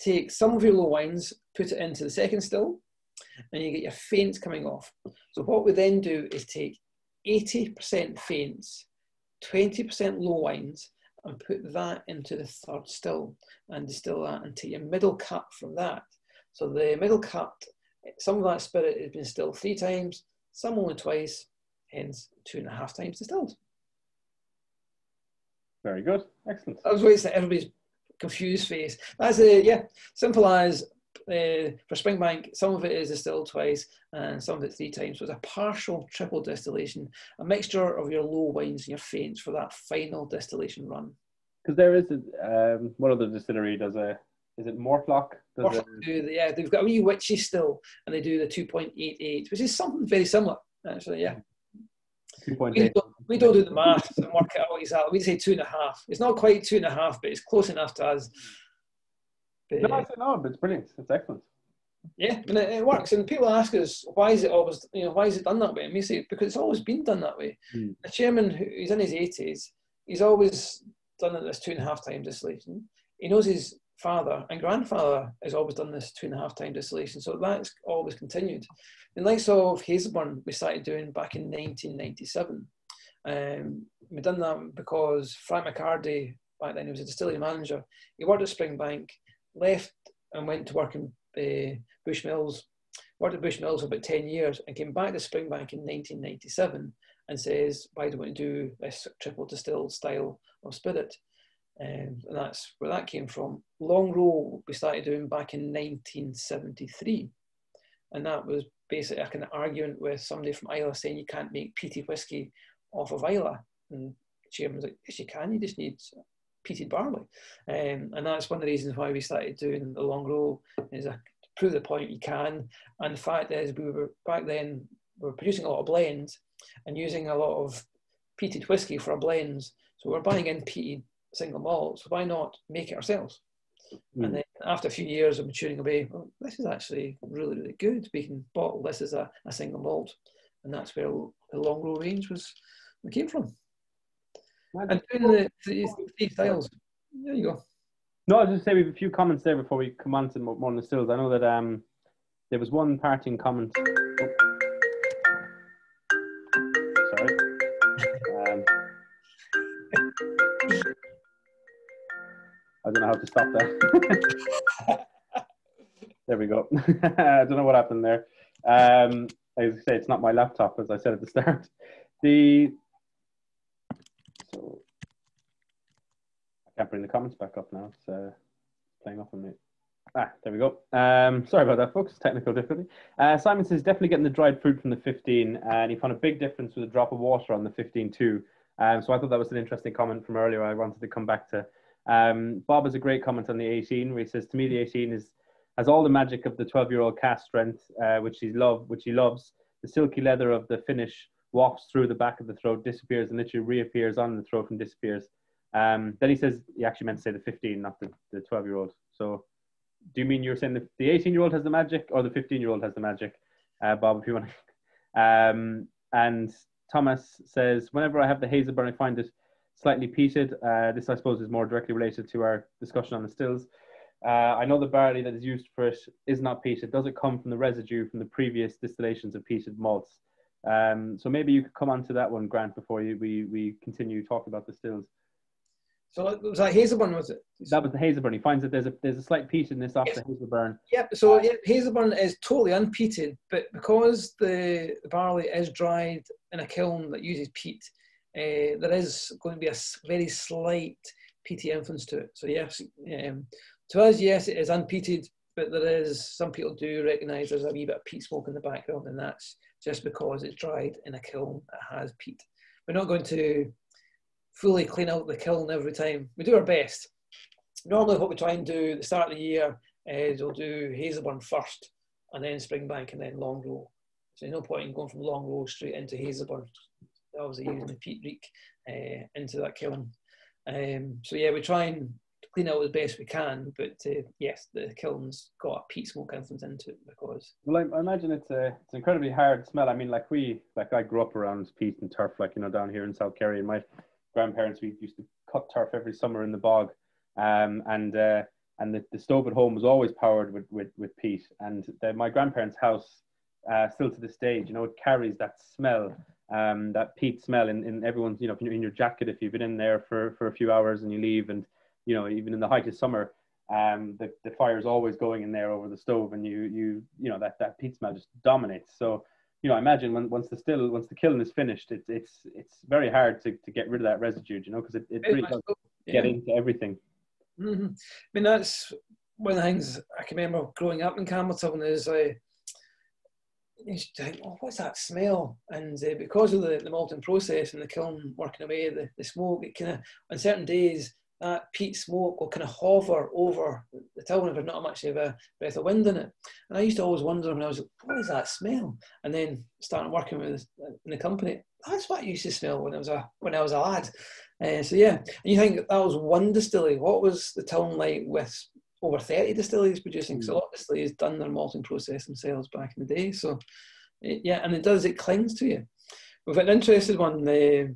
Take some of your low wines, put it into the second still, and you get your faints coming off. So what we then do is take 80% faints, 20% low wines, and put that into the third still and distill that take your middle cut from that. So the middle cut, some of that spirit has been distilled three times, some only twice, hence two and a half times distilled. Very good. Excellent. That was ways that everybody's confused face. That's a yeah, simple as uh, for Springbank, some of it is distilled twice and some of it three times. So it's a partial triple distillation, a mixture of your low wines and your faints for that final distillation run. Because there is a, um, what other distillery does a is it Mortlach? Does do the, yeah, they've got a Wee Witchie still, and they do the two point eight eight, which is something very similar. Actually, yeah. Two point eight. We don't do the math and work it out exactly. We say two and a half. It's not quite two and a half, but it's close enough to us. But, no, no, but it's brilliant. It's excellent. Yeah, and it, it, works. And people ask us, why is it always, you know, why is it done that way? And we say, because it's always been done that way. Mm. The chairman, who's in his 80s, he's always done it this two and a half time distillation. He knows his father and grandfather has always done this two and a half time distillation. So that's always continued. In likes of Hazelburn, we started doing back in 1997. Um, we done that because Frank McHardy, back then he was a distillery manager, he worked at Springbank, left and went to work in uh, Bushmills, worked at Bushmills for about 10 years and came back to Springbank in 1997 and says, why do we do this triple distilled style of spirit? Um, and that's where that came from. Longrow we started doing back in 1973. And that was basically like an argument with somebody from Islay saying you can't make peaty whiskey off of Islay. And the chairman was like, yes, you can, you just need peated barley. Um, and that's one of the reasons why we started doing the Longrow is a, to prove the point you can. And the fact is we were back then we were producing a lot of blends and using a lot of peated whiskey for our blends. So we're buying in peated single malt, so why not make it ourselves? Mm. And then after a few years of maturing away, well, this is actually really, really good. We can bottle this as a, a single malt. And that's where the Longrow range was came from. And doing the three, three styles. There you go. No, I was just say we have a few comments there before we come on to more on the stills. I know that um, there was one parting comment. Oh. Sorry. Um, I don't know how to stop that. there we go. I don't know what happened there. Um, as I say, it's not my laptop, as I said at the start. The so I can't bring the comments back up now. It's uh, playing off on me. Ah, there we go. Um, sorry about that, folks. Technical difficulty. Uh, Simon says definitely getting the dried fruit from the 15, and he found a big difference with a drop of water on the 15 too. Um, so I thought that was an interesting comment from earlier. I wanted to come back to. Um, Bob has a great comment on the 18, where he says, "To me, the 18 is has all the magic of the 12-year-old cast strength, uh, which he love, which he loves. The silky leather of the finish wafts through the back of the throat, disappears, and literally reappears on the throat and disappears. Um, then he says he actually meant to say the 15, not the, the 12 year old. So do you mean you're saying the, the 18 year old has the magic or the 15 year old has the magic? Uh, Bob, if you want to. Um, and Thomas says, whenever I have the Hazelburn, I find it slightly peated. Uh, this, I suppose, is more directly related to our discussion on the stills. Uh, I know the barley that is used for it is not peated. Does it come from the residue from the previous distillations of peated malts? Um, so maybe you could come on to that one, Grant, before you, we, we continue talking about the stills. So was that Hazelburn, was it? That was the Hazelburn. He finds that there's a there's a slight peatedness off yes. the Hazelburn. Yep. So yeah, Hazelburn is totally unpeated, but because the, the barley is dried in a kiln that uses peat, uh, there is going to be a very slight peaty influence to it. So yes, um, to us, yes, it is unpeated, but there is some people do recognise there's a wee bit of peat smoke in the background, and that's just because it's dried in a kiln that has peat. We're not going to fully clean out the kiln every time. We do our best. Normally, what we try and do at the start of the year is we'll do Hazelburn first, and then Springbank, and then Longrow. So no point in going from Longrow straight into Hazelburn. Obviously, using the peat reek uh, into that kiln. Um, so yeah, we try and clean out as best we can, but uh, yes, the kiln's got a peat smoke influence into it because. Well, I, I, imagine it's a it's an incredibly hard smell. I mean, like we like I grew up around peat and turf, like you know, down here in South Kerry, and my grandparents we used to cut turf every summer in the bog, um, and uh, and the, the stove at home was always powered with with, with peat. And the, my grandparents' house, uh, still to this day, you know, it carries that smell, um, that peat smell in, in everyone's, you know, in your jacket if you've been in there for for a few hours and you leave, and you know, even in the height of summer. Um, the, the fire's always going in there over the stove and you you you know that that peat smell just dominates so you know, I imagine when, once the still once the kiln is finished, it's it's it's very hard to, to get rid of that residue, you know, because it, it really does yeah. get into everything. Mm-hmm. I mean, that's one of the things I can remember growing up in Campbeltown is I used to think, oh, what's that smell? And uh, because of the, the malting process and the kiln working away, the, the smoke, it kind of on certain days that peat smoke will kind of hover over the town if there's not much of a breath of wind in it. And I used to always wonder when I was like, what is that smell? And then starting working with in the company, that's what I used to smell when I was a when I was a lad. Uh, so yeah, and you think that was one distillery. What was the town like with over 30 distilleries producing? Because mm. a lot of distilleries done their malting process themselves back in the day. So yeah, and it does, it clings to you. We've got an interesting one. Uh,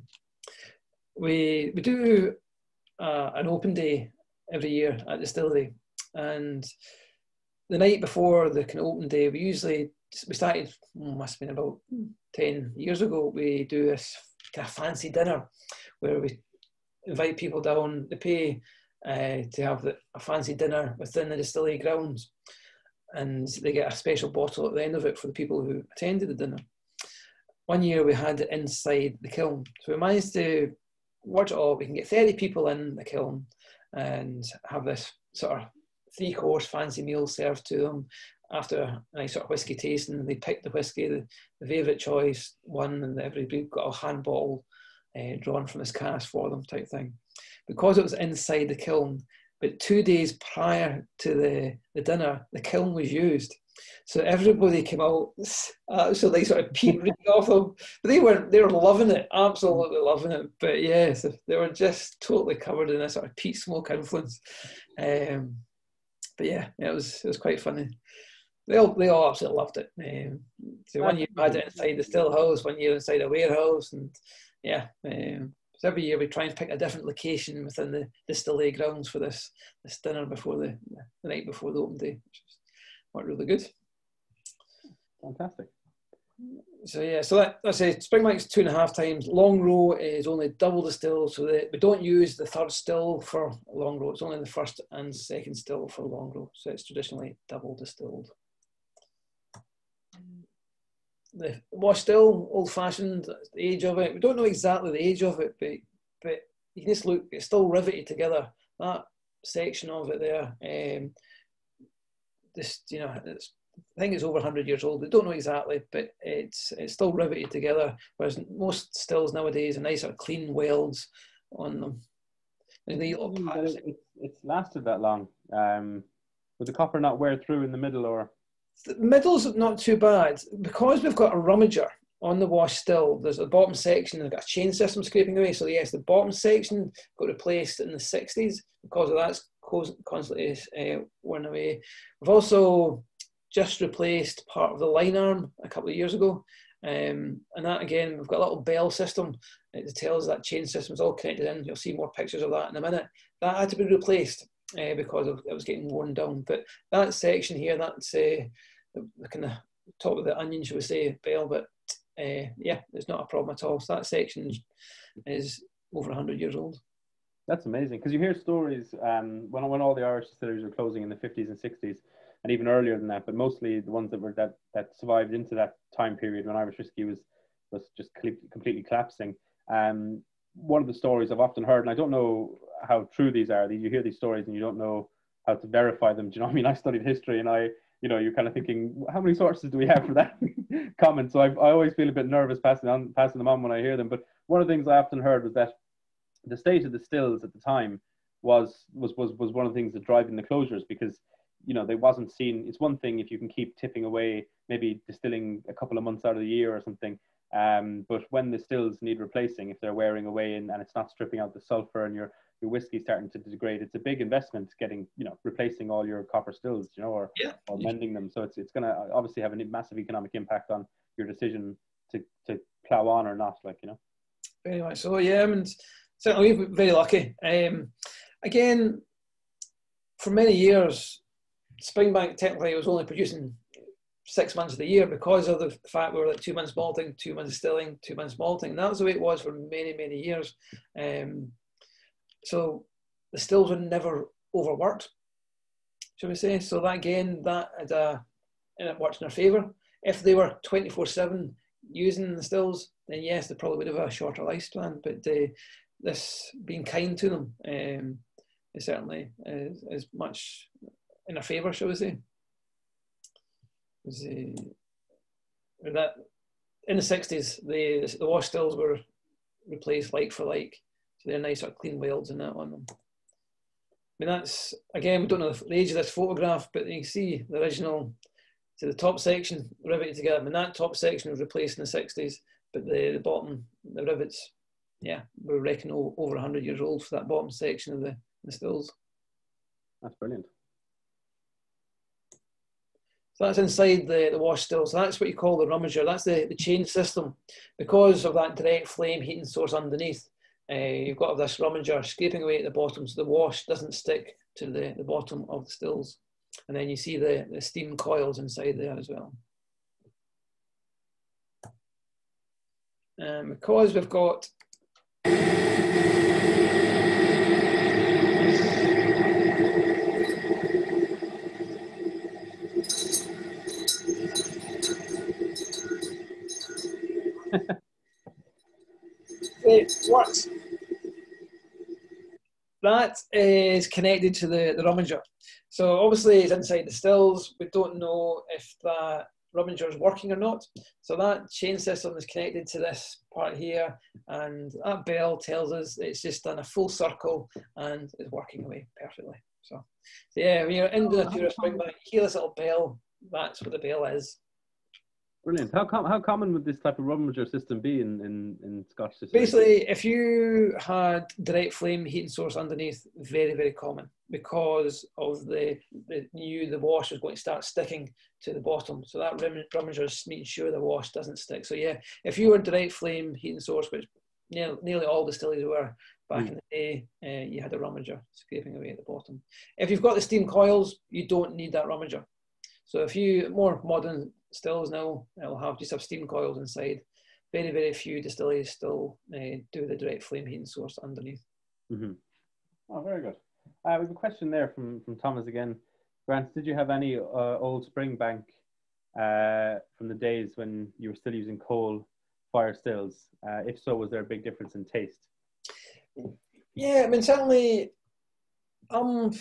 we we do uh, an open day every year at the distillery, and the night before the kind of open day, we usually we started oh, must have been about ten years ago. We do this kind of fancy dinner where we invite people down. They pay uh, to have the, a fancy dinner within the distillery grounds, and they get a special bottle at the end of it for the people who attended the dinner. One year we had it inside the kiln, so we managed to watch it all. We can get 30 people in the kiln and have this sort of three course fancy meal served to them after a nice sort of whiskey tasting. They pick the whiskey, the, favourite choice one, and everybody got a hand bottle uh, drawn from this cask for them, type thing. Because it was inside the kiln, but two days prior to the, the dinner, the kiln was used. So everybody came out absolutely sort of peed off them. But they were they were loving it, absolutely loving it. But yes, they were just totally covered in a sort of peat smoke influence. Um, but yeah, it was it was quite funny. They all they all absolutely loved it. Um, so one year we had it inside the still house, one year inside a warehouse, and yeah. Um, so every year we try and pick a different location within the distillery grounds for this this dinner before the the night before the open day, quite really good. Fantastic. So yeah, so that, that's it. Springbank's two and a half times. Longrow is only double distilled, so that we don't use the third still for Longrow. It's only the first and second still for Longrow. So it's traditionally double distilled. The wash still old fashioned. The age of it, we don't know exactly the age of it, but but you can just look. It's still riveted together. That section of it there. Um, this you know it's I think it's over 100 years old. We don't know exactly, but it's it's still riveted together. Whereas most stills nowadays are nice of clean welds on them. It, it's lasted that long. Um, would the copper not wear through in the middle or? The middle's not too bad because we've got a rummager. on the wash still, there's a bottom section, they've got a chain system scraping away. So yes, the bottom section got replaced in the 60s because of that's constantly uh, worn away. We've also just replaced part of the lyne arm a couple of years ago. Um, and that again, we've got a little bell system. It tells that chain system is all connected in. You'll see more pictures of that in a minute. That had to be replaced uh, because of, it was getting worn down. But that section here, that's uh, the, the kind of top of the onion, shall we say, bell. But uh, yeah, it's not a problem at all. So that section is over 100 years old. That's amazing because you hear stories um, when when all the Irish distilleries were closing in the 50s and 60s, and even earlier than that. But mostly the ones that were that that survived into that time period when Irish whiskey was was just completely collapsing. Um, one of the stories I've often heard, and I don't know how true these are. You hear these stories and you don't know how to verify them. Do you know what I mean? I studied history and I you know, you're kind of thinking, how many sources do we have for that comment? So I, I always feel a bit nervous passing on, passing them on when I hear them. But one of the things I often heard was that the state of the stills at the time was was was was one of the things that driving the closures because you know they wasn't seen. It's one thing if you can keep tipping away, maybe distilling a couple of months out of the year or something. Um, but when the stills need replacing, if they're wearing away and, and it's not stripping out the sulfur and you're your whiskey starting to degrade, it's a big investment getting, you know, replacing all your copper stills, you know, or, yeah. or mending them. So it's, it's going to obviously have a massive economic impact on your decision to, to plow on or not, like, you know. Very much so, yeah. I mean, certainly we're very lucky. Um, again, for many years, Springbank technically was only producing six months of the year because of the fact we were like two months malting, two months stilling, two months malting. And that was the way it was for many, many years. Um, so the stills were never overworked, shall we say? So that again, that had a, worked in their favour. If they were 24 7 using the stills, then yes, they probably would have a shorter lifespan. But uh, this being kind to them um, is certainly is, is much in their favour, shall we say. Uh, that in the 60s, the, the wash stills were replaced like for like so they're nice sort of clean welds and that on them. I mean, that's, again, we don't know the age of this photograph, but you can see the original, So the top section riveted together. I mean, that top section was replaced in the 60s, but the, the bottom, the rivets, yeah, we reckon over 100 years old for that bottom section of the, the stills. That's brilliant. So that's inside the, the wash still. So that's what you call the rummager. That's the, the chain system. Because of that direct flame heating source underneath, uh, you've got this rummager scraping away at the bottom so the wash doesn't stick to the, the bottom of the stills. And then you see the, the steam coils inside there as well. Um, because we've got works. That is connected to the, the rummager. So obviously it's inside the stills. We don't know if that is working or not. So that chain system is connected to this part here and that bell tells us it's just done a full circle and is working away perfectly. So, so yeah, when you're in oh, the oh, Springbank, you hear this little bell, that's what the bell is. Brilliant. How, com- how common would this type of rummager system be in, in, in Scotch Basically, if you had direct flame heating source underneath, very, very common because of the, the knew the wash was going to start sticking to the bottom. So that rummager is making sure the wash doesn't stick. So yeah, if you were direct flame heating source, which nearly, nearly all distilleries were back mm. in the day, uh, you had a rummager scraping away at the bottom. If you've got the steam coils, you don't need that rummager. So if you more modern stills now. It'll have just have steam coils inside. Very, very few distilleries still uh, do the direct flame heating source underneath. Mm-hmm. Oh, very good. Uh, we have a question there from, from Thomas again. Grant, did you have any uh, old Springbank uh, from the days when you were still using coal fire stills? Uh, if so, was there a big difference in taste? Yeah, I mean, certainly I'm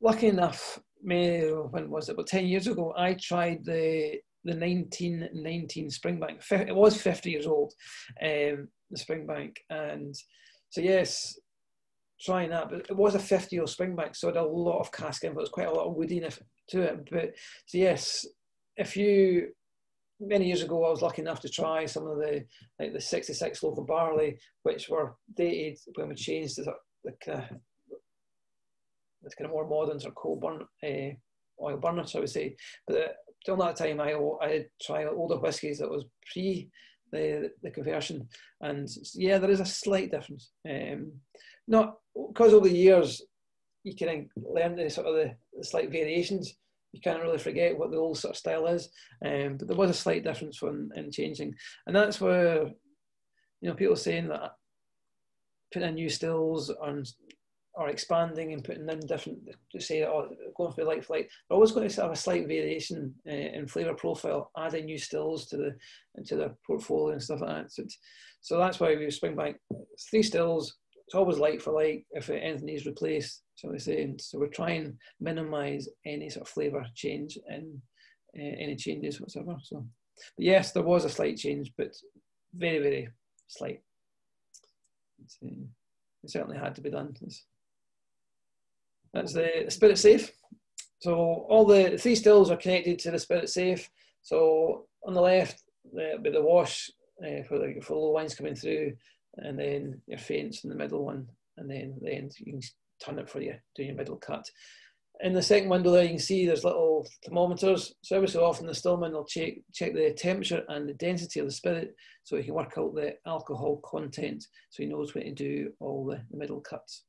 lucky enough May, when was it? About 10 years ago, I tried the the 1919 Springbank. It was 50 years old, um, the Springbank. And so, yes, trying that, but it was a 50 year Springbank, so it had a lot of cask in, but it was quite a lot of woodiness to it. But so, yes, if you many years ago, I was lucky enough to try some of the like the 66 local barley, which were dated when we changed the, the kind of the kind of more modern sort of coal burn uh, oil burner, I would say. But uh, till that time, I I tried older whiskies that was pre the the conversion, and yeah, there is a slight difference. Um, not because over the years you can learn the sort of the, the slight variations you can't really forget what the old sort of style is. Um, but there was a slight difference when in changing, and that's where you know people saying that putting in new stills and or expanding and putting in different to say oh going for light flight they're always going to have a slight variation uh, in flavor profile adding new stills to the into their portfolio and stuff like that so, so that's why we Springbank three stills it's always light for light if anything needs replaced, shall we say. And so we're trying to minimise any sort of flavour change and uh, any changes whatsoever. So, but yes, there was a slight change, but very, very slight. It certainly had to be done. That's the spirit safe. So all the three stills are connected to the spirit safe. So on the left, there will be the wash uh, for the for low wines coming through and then your feints in the middle one, and then the end you can turn it for you, do your middle cut. In the second window there, you can see there's little thermometers. So every so often the stillman will check, check the temperature and the density of the spirit so he can work out the alcohol content so he knows when to do all the, the middle cuts.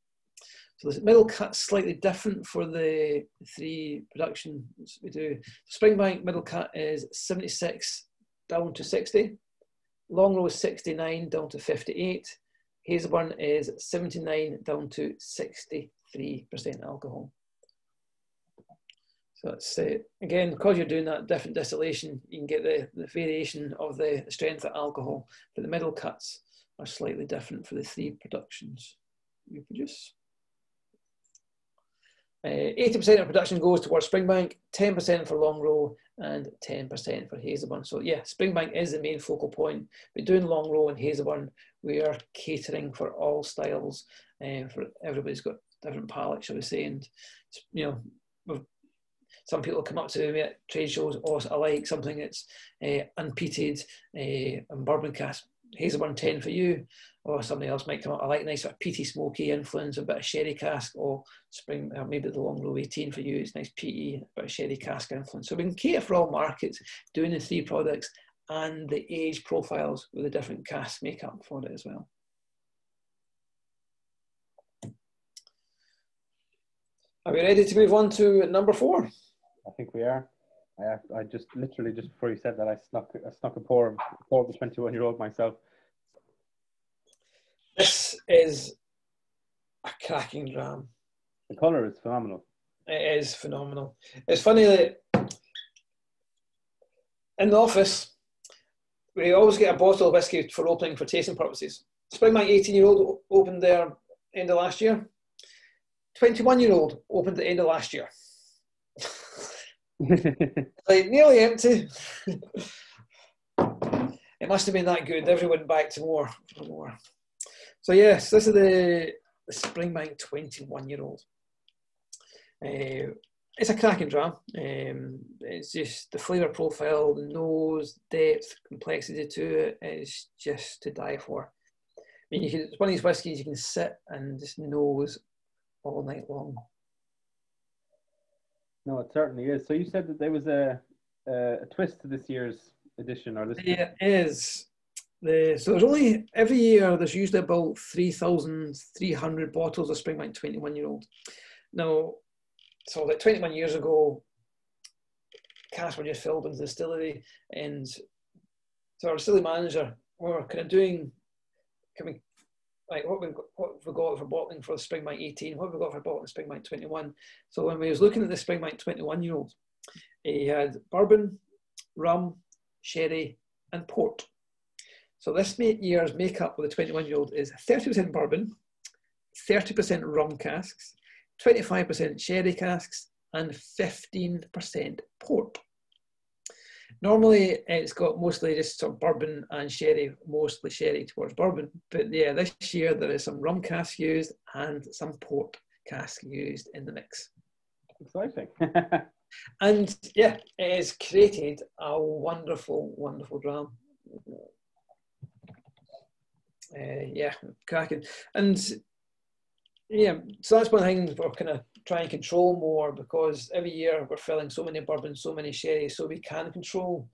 So the middle cut's slightly different for the three productions we do. Springbank middle cut is 76 down to 60. Longrow is 69 down to 58. Hazelburn is 79 down to 63% alcohol. So that's uh, again because you're doing that different distillation, you can get the, the variation of the, strength of alcohol. But the middle cuts are slightly different for the three productions we produce. 80% uh, of production goes towards Springbank, 10% for Longrow, and 10% for Hazelburn. So yeah, Springbank is the main focal point. But doing Longrow and Hazelburn, we are catering for all styles, uh, for everybody's got different palates, shall we say. And you know, some people come up to me at trade shows, oh, I like something that's uh, unpeated uh, and bourbon cask. Hazelburn 10 for you, or somebody else might come up. I like nice sort of peaty, smoky influence, a bit of sherry cask, or spring, or maybe the Longrow 18 for you. It's nice peaty, a bit of sherry cask influence. So we can cater for all markets, doing the three products and the age profiles with the different cask makeup for it as well. Are we ready to move on to number four? I think we are. I, I just literally just before you said that I snuck I snuck a pour pour the 21 year old myself. Is a cracking dram. The colour is phenomenal. It is phenomenal. It's funny that in the office we always get a bottle of whiskey for opening for tasting purposes. Springbank 18 year old opened there end of last year. 21 year old opened at the end of last year. like nearly empty. it must have been that good. Everyone back to more more. So yes, this is the, the Springbank 21 year old. Uh, it's a cracking dram. Um, it's just the flavour profile, the nose, depth, complexity to it is just to die for. I mean, you can, it's one of these whiskies you can sit and just nose all night long. No, it certainly is. So you said that there was a a, twist to this year's edition, or this? Yeah, it is. The, so there's only every year there's usually about three thousand three hundred bottles of spring twenty one year old. Now, so like twenty one years ago, casks were just filled into the distillery, and so our distillery manager we were kind of doing, kind of like what got, what we got for bottling for the Springbank 18, what we got for bottling spring Springbank 21. So when we was looking at the spring Springbank 21 year old, he had bourbon, rum, sherry, and port. So this year's makeup with the 21 year old is 30% bourbon, 30% rum casks, 25% sherry casks, and 15% port. Normally, it's got mostly just sort of bourbon and sherry, mostly sherry towards bourbon. But yeah, this year there is some rum cask used and some port cask used in the mix. Exciting. And yeah, it has created a wonderful, wonderful dram. Uh, yeah, cracking. And yeah, so that's one thing we're kind of trying to control more because every year we're filling so many bourbons, so many sherry, so we can control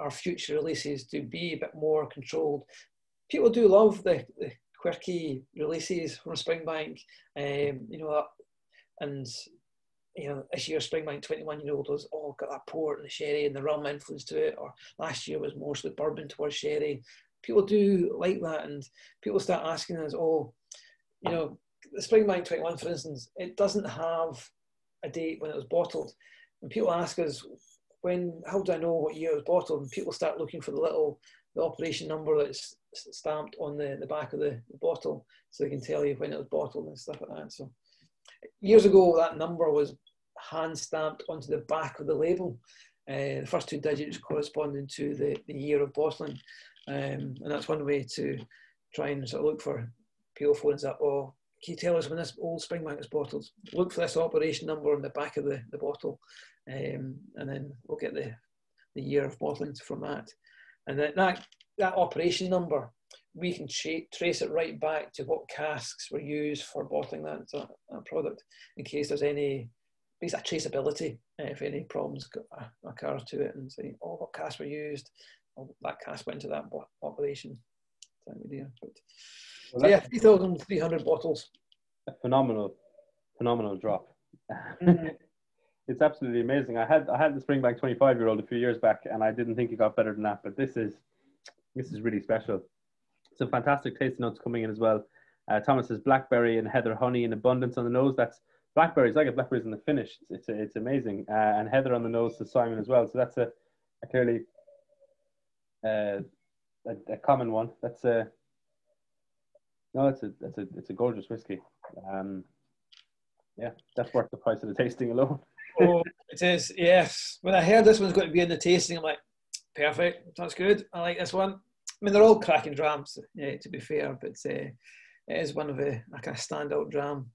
our future releases to be a bit more controlled. People do love the, the quirky releases from Springbank, um, you know, and you know, this year Springbank 21 year old was all oh, got that port and the sherry and the rum influence to it, or last year was mostly bourbon towards sherry. People do like that, and people start asking us, oh, you know, the Springbank 21, for instance, it doesn't have a date when it was bottled. And people ask us, when, how do I know what year it was bottled? And people start looking for the little, the operation number that's stamped on the, the back of the, the bottle so they can tell you when it was bottled and stuff like that. So years ago, that number was hand stamped onto the back of the label. Uh, the first two digits corresponding to the, the year of bottling. Um, and that's one way to try and sort of look for people phones up, oh, can you tell us when this old Springbank is bottled? Look for this operation number on the back of the, the bottle, um, and then we'll get the, the year of bottling from that. And that, that, that operation number, we can tra- trace it right back to what casks were used for bottling that, that, that product in case there's any basic traceability, uh, if any problems uh, occur to it, and say, oh, what casks were used, that cask went to that operation. Time of year. But, well, so yeah, 3,300 bottles. A phenomenal, phenomenal drop. Mm-hmm. it's absolutely amazing. I had I had the Springbank 25 year old a few years back, and I didn't think it got better than that. But this is this is really special. Some fantastic taste notes coming in as well. Uh, Thomas says blackberry and heather honey in abundance on the nose. That's blackberries. I get blackberries in the finish. It's it's, it's amazing. Uh, and heather on the nose to Simon as well. So that's a, a clearly uh, a, a, common one. That's a no, it's a it's a it's a gorgeous whiskey. Um, yeah, that's worth the price of the tasting alone. oh, it is. Yes. When I heard this one's going to be in the tasting, I'm like, perfect. That's good. I like this one. I mean, they're all cracking drams. Yeah, to be fair, but uh, it is one of a, like a standout dram.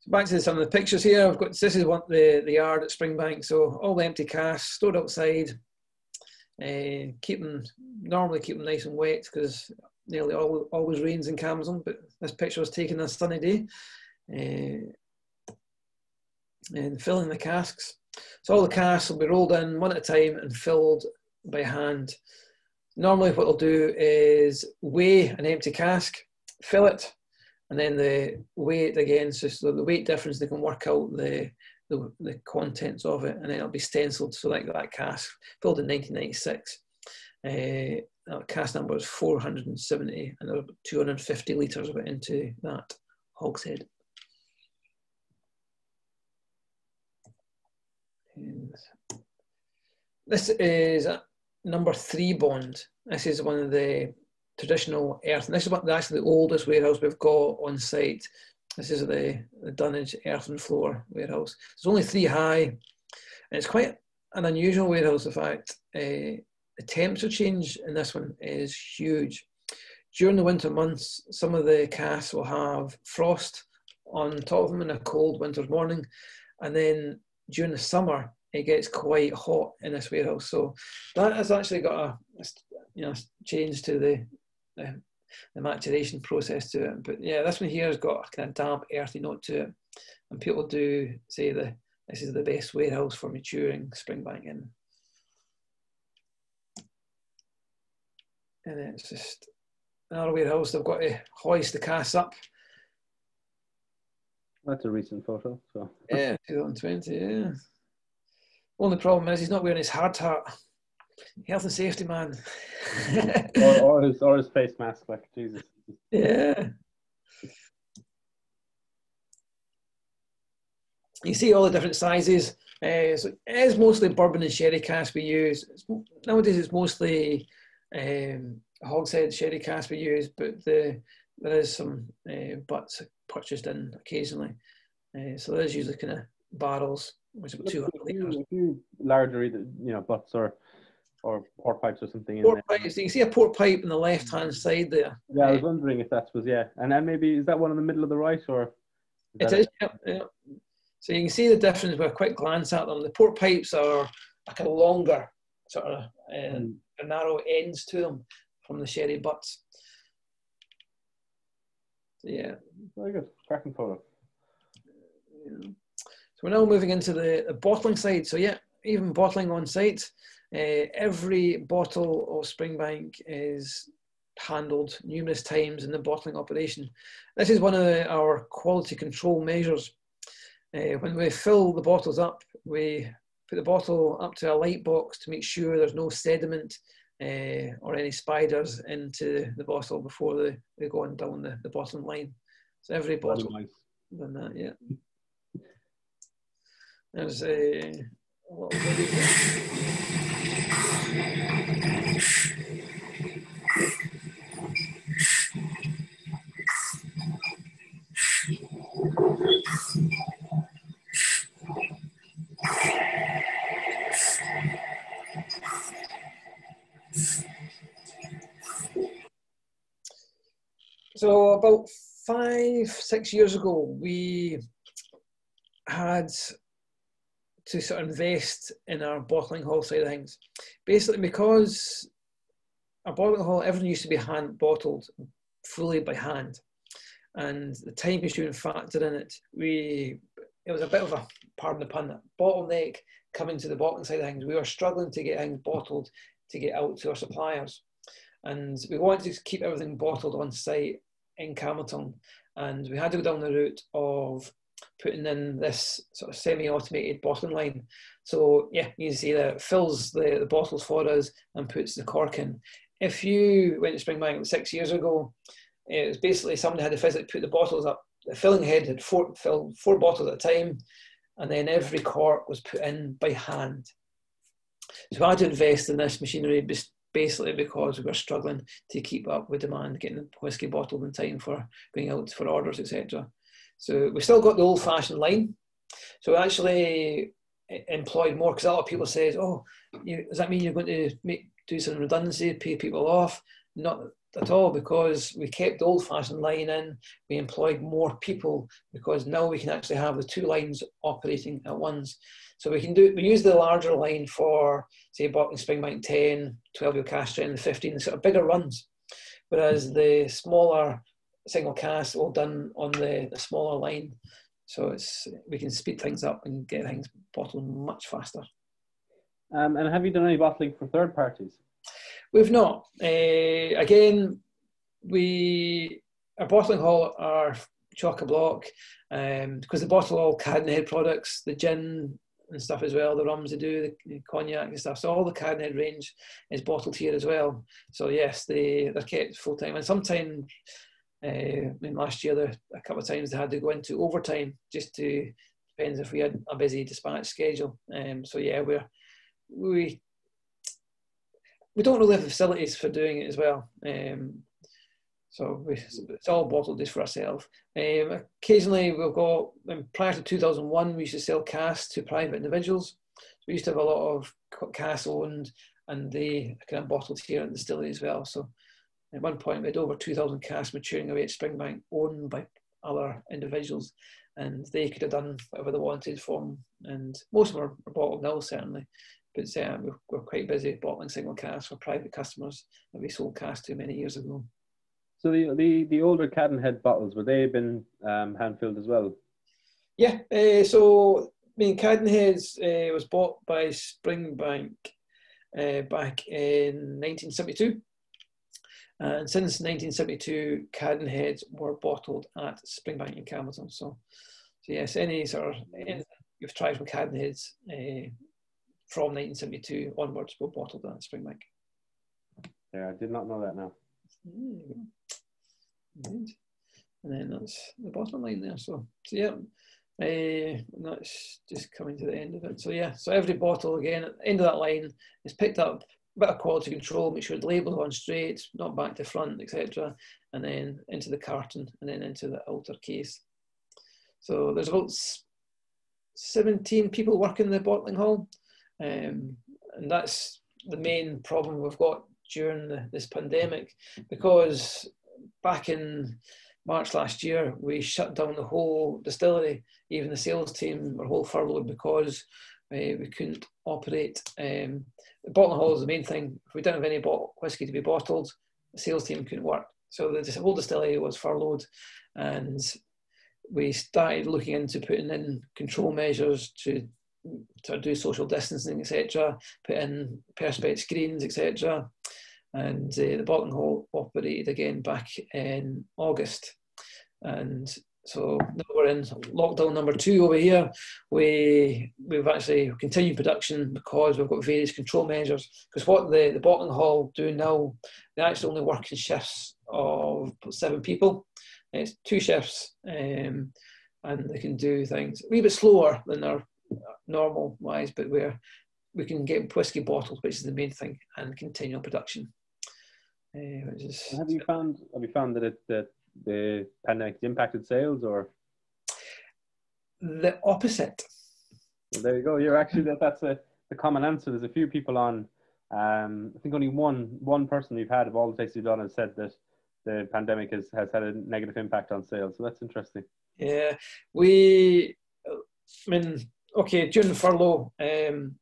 So back to some of the pictures here. I've got this is what the the yard at Springbank. So all the empty casks stored outside. Uh, keep them normally keep them nice and wet because nearly all, always rains in Campbeltown, but this picture was taken on a sunny day. Uh, and filling the casks. So all the casks will be rolled in one at a time and filled by hand. Normally what they'll do is weigh an empty cask, fill it, and then the weight again, so the weight difference, they can work out the, the, the contents of it, and then it'll be stenciled. So like that cask, filled in 1996. Uh, uh, cask number is 470 and there are 250 litres of it into that hogshead. And this is number three bond. This is one of the traditional earth. And this is what, actually the oldest warehouse we've got on site. This is the, the earthen floor warehouse. It's only three high. And it's quite an unusual warehouse, in fact. Uh, the temperature change in this one is huge. During the winter months, some of the casks will have frost on top of them in a cold winter's morning. And then during the summer, it gets quite hot in this warehouse. So that has actually got a, you know, change to the, the, the maturation process to it. But yeah, this one here has got a kind of damp, earthy note to it. And people do say that this is the best warehouse for maturing Springbank in. and then it's just another warehouse. They've got to hoist the cask up. That's a recent photo. So yeah, 2020. Yeah. Only problem is he's not wearing his hard hat. Health and safety man. or, or, his or his face mask, like Jesus. Yeah. You see all the different sizes. Uh, so it is mostly bourbon and sherry cask we use. It's, nowadays, it's mostly um, hogshead sherry cask we use, but the, there is some uh, butts purchased in occasionally. Uh, so there's usually kind of barrels, which are about 200 litres. A few larger, you know, butts or or port pipes or something. Port pipes. You see a port pipe on the left hand side there. Yeah, I was wondering if that was yeah, and then maybe is that one in the middle of the right or? Is it is. Yeah, yeah. So you can see the difference with a quick glance at them. The port pipes are like a longer, sort of uh, mm. narrow ends to them from the sherry butts. So yeah. Very good. Cracking photo. Yeah. So we're now moving into the, the bottling side. So yeah, even bottling on site, uh, every bottle of Springbank is handled numerous times in the bottling operation. This is one of the, our quality control measures. Uh, when we fill the bottles up, we put the bottle up to a light box to make sure there's no sediment uh, or any spiders into the bottle before they, they go on down the, the bottom line. So every bottle nice. done that, yeah. There's a, a little video. So about five, six years ago, we had to sort of invest in our bottling hall side of things. Basically, because our bottling hall, everything used to be hand bottled fully by hand, and the time consuming factor in it, we it was a bit of a pardon the pun bottleneck coming to the bottling side of things. We were struggling to get things bottled to get out to our suppliers, and we wanted to keep everything bottled on site in Campbeltown, and we had to go down the route of putting in this sort of semi-automated bottling line. So yeah, you see that fills the, the bottles for us and puts the cork in. If you went to Springbank six years ago, it was basically somebody had to physically put the bottles up. The filling head had four, filled four bottles at a time, and then every cork was put in by hand. So I had to invest in this machinery basically because we were struggling to keep up with demand, getting the whisky bottled in time for going out for orders, etc. So we still got the old-fashioned line. So we actually eh, employed more because a lot of people says, "Oh, you, does that mean you're going to make do some redundancy, pay people off?" Not at all, because we kept the old-fashioned line in. We employed more people because now we can actually have the two lines operating at once. So we can do we use the larger line for say bottling Springbank 10, 12 year cask and the 15, sort of bigger runs. Whereas mm-hmm. the smaller single cask, all done on the, the smaller line. So it's we can speed things up and get things bottled much faster. Um, and have you done any bottling for third parties? We've not. Uh, again, we our bottling hall are chock a block um, because they bottle all Cadenhead products, the gin, and stuff as well. The rums they do, the cognac and stuff. So all the Cadenhead range is bottled here as well. So yes, they they're kept full time. And sometimes, I mean, last year there, a couple of times they had to go into overtime just to depends if we had a busy dispatch schedule. Um, so yeah, we're we we don't really have the facilities for doing it as well. Um, so we, it's all bottled just for ourselves. Um, occasionally we've got, um, prior to 2001, we used to sell casks to private individuals. So we used to have a lot of casks owned and they kind of bottled here at the distillery as well. So at one point we had over 2,000 casks maturing away at Springbank owned by other individuals and they could have done whatever they wanted for them. And most of them are bottled now, certainly. But uh, we're, we're quite busy bottling single casks for private customers that we sold casks to many years ago. So the the, the older Cadenhead bottles were they been um, hand filled as well? Yeah. Uh, so I mean, Cadenheads uh, was bought by Springbank uh, back in 1972. And since 1972, Cadenheads were bottled at Springbank in Campbeltown. So, so yes, any sort of anything you've tried from Cadenheads uh, from 1972 onwards were bottled at Springbank. Yeah, I did not know that now. And then that's the bottom line there. So, so yeah, uh, that's just coming to the end of it. So yeah, so every bottle again at the end of that line is picked up, bit of quality control, make sure the label's on straight, not back to front, etc. And then into the carton and then into the outer case. So there's about 17 people working in the bottling hall. Um, and that's the main problem we've got during the, this pandemic because back in March last year, we shut down the whole distillery. Even the sales team were whole furloughed because uh, we couldn't operate. Um, the bottling hall is the main thing. If we didn't have any whiskey to be bottled, the sales team couldn't work. So the whole distillery was furloughed, and we started looking into putting in control measures to to do social distancing, etc. Put in perspex screens, etc. And uh, the bottling hall operated again back in August, and so now we're in lockdown number two over here. We we've actually continued production because we've got various control measures. Because what the the bottling hall do now, they actually only work in shifts of seven people. It's two shifts, um, and they can do things a wee bit slower than their normal wise, but we're we can get whiskey bottles, which is the main thing, and continue production. Uh, is, have you found have you found that it that the pandemic impacted sales or the opposite? Well, there you go. You're actually that, that's a the common answer. There's a few people on. Um, I think only one one person we've had of all the tastes we've done has said that the pandemic has, has had a negative impact on sales. So that's interesting. Yeah, we. I mean, okay, during the furlough, um,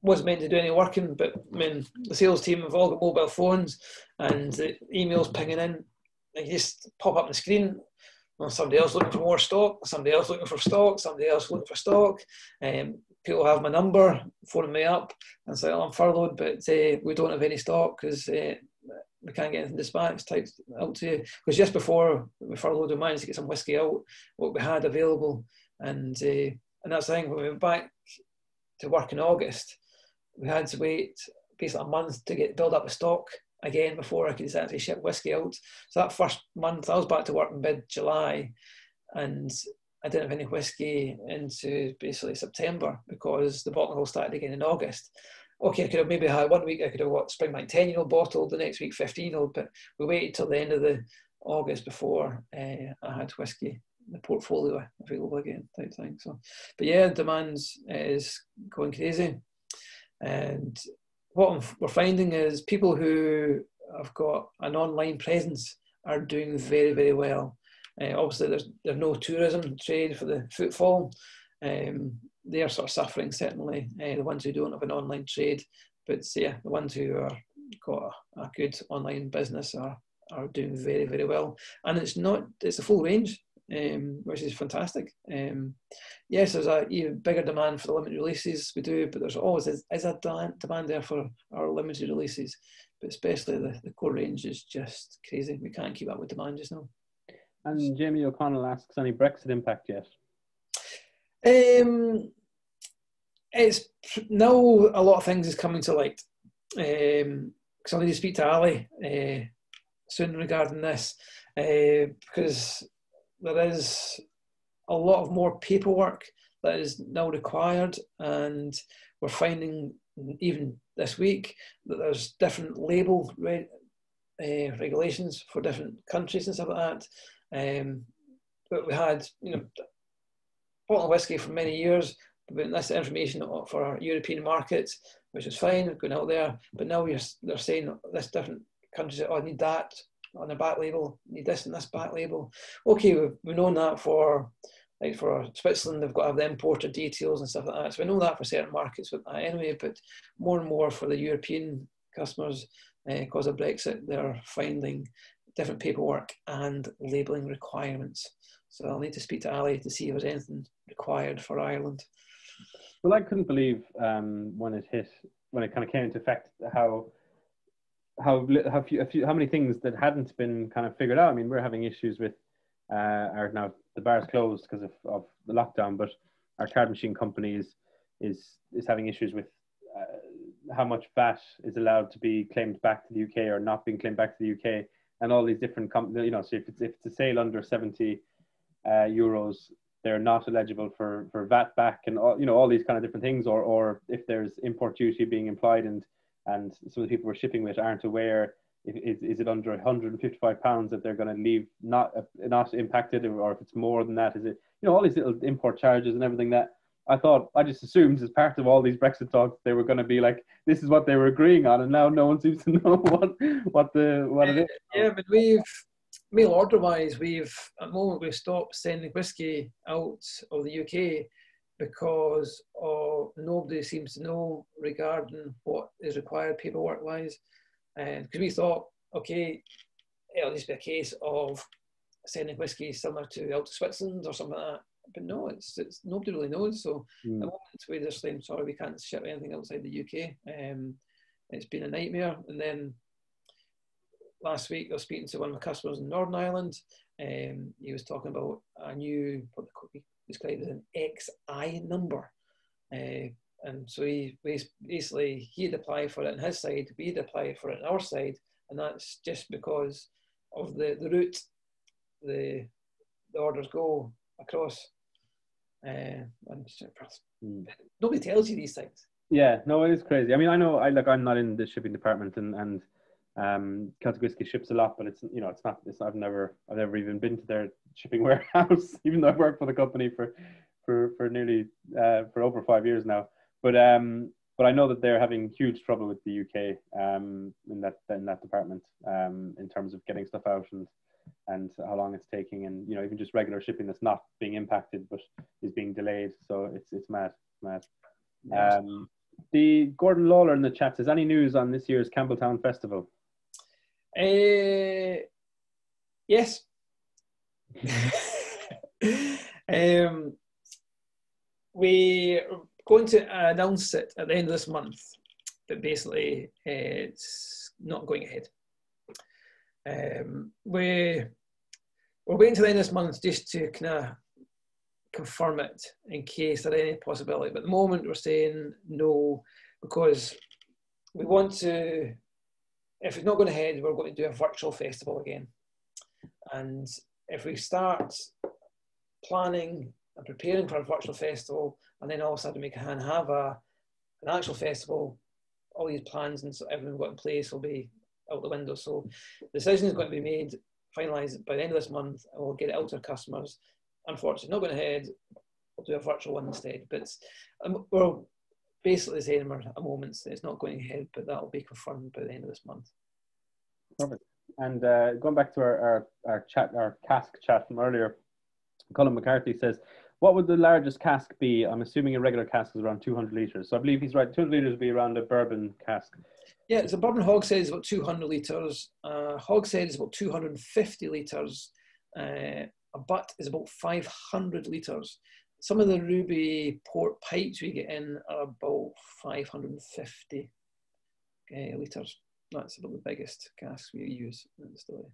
wasn't meant to do any working, but I mean, the sales team have all got mobile phones and the emails pinging in. They just pop up the screen. Well, somebody else looking for more stock, somebody else looking for stock, somebody else looking for stock. Um, people have my number, phoning me up and say, oh, I'm furloughed, but uh, we don't have any stock because uh, we can't get anything dispatched typed out to you. Because just before we furloughed, we managed to get some whiskey out, what we had available. And uh, and that's the thing, when we went back to work in August, we had to wait basically a month to get build up a stock again before I could actually ship whiskey out. So that first month, I was back to work in mid July, and I didn't have any whiskey into basically September because the bottling hall started again in August. Okay, I could have maybe had one week I could have got my 10 year old bottled, the next week 15 year old, but we waited till the end of the August before uh, I had whiskey in the portfolio available again type thing. So, but yeah, demand is going crazy. And what we're finding is people who have got an online presence are doing very, very well. Uh, obviously, there's there's no tourism trade for the footfall. Um, they are sort of suffering certainly. Uh, the ones who don't have an online trade, but yeah, the ones who are got a, a good online business are are doing very, very well. And it's not it's a full range um, which is fantastic. Um, yes, there's a even bigger demand for the limited releases we do, but there's always is, is a demand there for our limited releases, but especially the, the core range is just crazy. We can't keep up with demand just now. And Jamie O'Connell asks, any Brexit impact yet? Um, it's now a lot of things is coming to light. Um, because I need to speak to Ali uh, soon regarding this, uh, because there is a lot of more paperwork that is now required, and we're finding even this week that there's different label re- uh, regulations for different countries and stuff like that. Um, but we had, you know, bottle whiskey for many years, but this information for our European markets, which is fine, going out there. But now we're, they're saying this different countries, oh, I need that, on the back label, need this and this back label. Okay, we've, we've known that for like for Switzerland, they've got to have the importer details and stuff like that. So we know that for certain markets with that anyway, but more and more for the European customers, because uh, of Brexit, they're finding different paperwork and labelling requirements. So I'll need to speak to Ali to see if there's anything required for Ireland. Well, I couldn't believe um, when it hit, when it kind of came into effect, how how how few, few, how many things that hadn't been kind of figured out. I mean, we're having issues with uh, our now the bars closed because of, of the lockdown, but our card machine company is is is having issues with uh, how much VAT is allowed to be claimed back to the UK or not being claimed back to the UK, and all these different companies. You know, so if it's if it's a sale under seventy uh, euros, they're not eligible for for VAT back, and all you know all these kind of different things, or or if there's import duty being implied and and some of the people we're shipping with aren't aware if, is, is it under 155 pounds that they're going to leave not uh, not impacted or if it's more than that is it you know all these little import charges and everything that I thought I just assumed as part of all these Brexit talks they were going to be like this is what they were agreeing on and now no one seems to know what what the what it is. Yeah, but we've mail order wise, we've at the moment we've stopped sending whiskey out of the UK because of nobody seems to know regarding what is required paperwork wise. And because we thought, okay, it'll just be a case of sending whiskey similar to out to Switzerland or something like that. But no, it's, it's nobody really knows. So mm. at the moment we're just saying, sorry, we can't ship anything outside the UK. Um, it's been a nightmare. And then last week I was speaking to one of my customers in Northern Ireland. Um, he was talking about a new what they described as an XI number. Uh, and so he basically he had applied for it on his side, we had applied for it on our side, and that's just because of the, the route the the orders go across. Uh, and mm. nobody tells you these things. Yeah, no, it is crazy. I mean, I know I like I'm not in the shipping department, and and um, Celtic Whiskey ships a lot, but it's you know it's not. It's I've never I've never even been to their shipping warehouse, even though I've worked for the company for for for nearly uh, for over five years now. But um, but I know that they're having huge trouble with the UK um, in that in that department um, in terms of getting stuff out and and how long it's taking, and you know even just regular shipping that's not being impacted but is being delayed. So it's it's mad, mad. Um, the Gordon Lawler in the chat says, any news on this year's Campbeltown Festival? Uh, yes. um, we're going to announce it at the end of this month, but basically it's not going ahead. Um, we, we're waiting to the end of this month just to kind of confirm it in case there's any possibility. But at the moment we're saying no because we want to if it's not going ahead, we're going to do a virtual festival again. And if we start planning and preparing for a virtual festival, and then all of a sudden we can have a, an actual festival, all these plans and so everything we've got in place will be out the window. So the decision is going to be made, finalised by the end of this month, and we'll get it out to our customers. Unfortunately, not going ahead, we'll do a virtual one instead. But um, we're basically saying at a moment it's not going ahead, but that'll be confirmed by the end of this month. Perfect. And uh, going back to our, our, our chat, our cask chat from earlier, Colin McCarthy says, what would the largest cask be? I'm assuming a regular cask is around 200 litres. So I believe he's right. 200 litres would be around a bourbon cask. Yeah, so bourbon hogshead is about 200 litres. Uh, hogshead is about 250 litres. Uh, a butt is about 500 litres. Some of the ruby port pipes we get in are about 550 uh, litres. That's about the biggest casks we use in the distillery.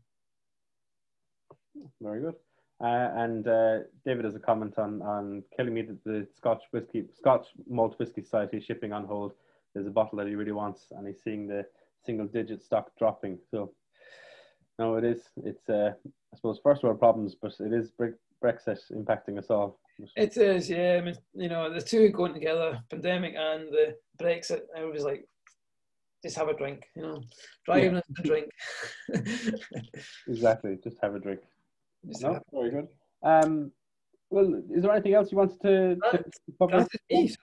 Very good. Uh, and uh, David has a comment on on that the Scotch whiskey Scotch Malt Whisky Society shipping on hold. There's a bottle that he really wants, and he's seeing the single digit stock dropping. So, no, it is. It's uh, I suppose first world problems, but it is Brexit impacting us all. It is, yeah. I mean, you know, the two going together, pandemic and the Brexit. I was like, just have a drink, you know, driving yeah. a drink. exactly, just have a drink. Just no, very good. Um, well, is there anything else you wanted to, that, to cover?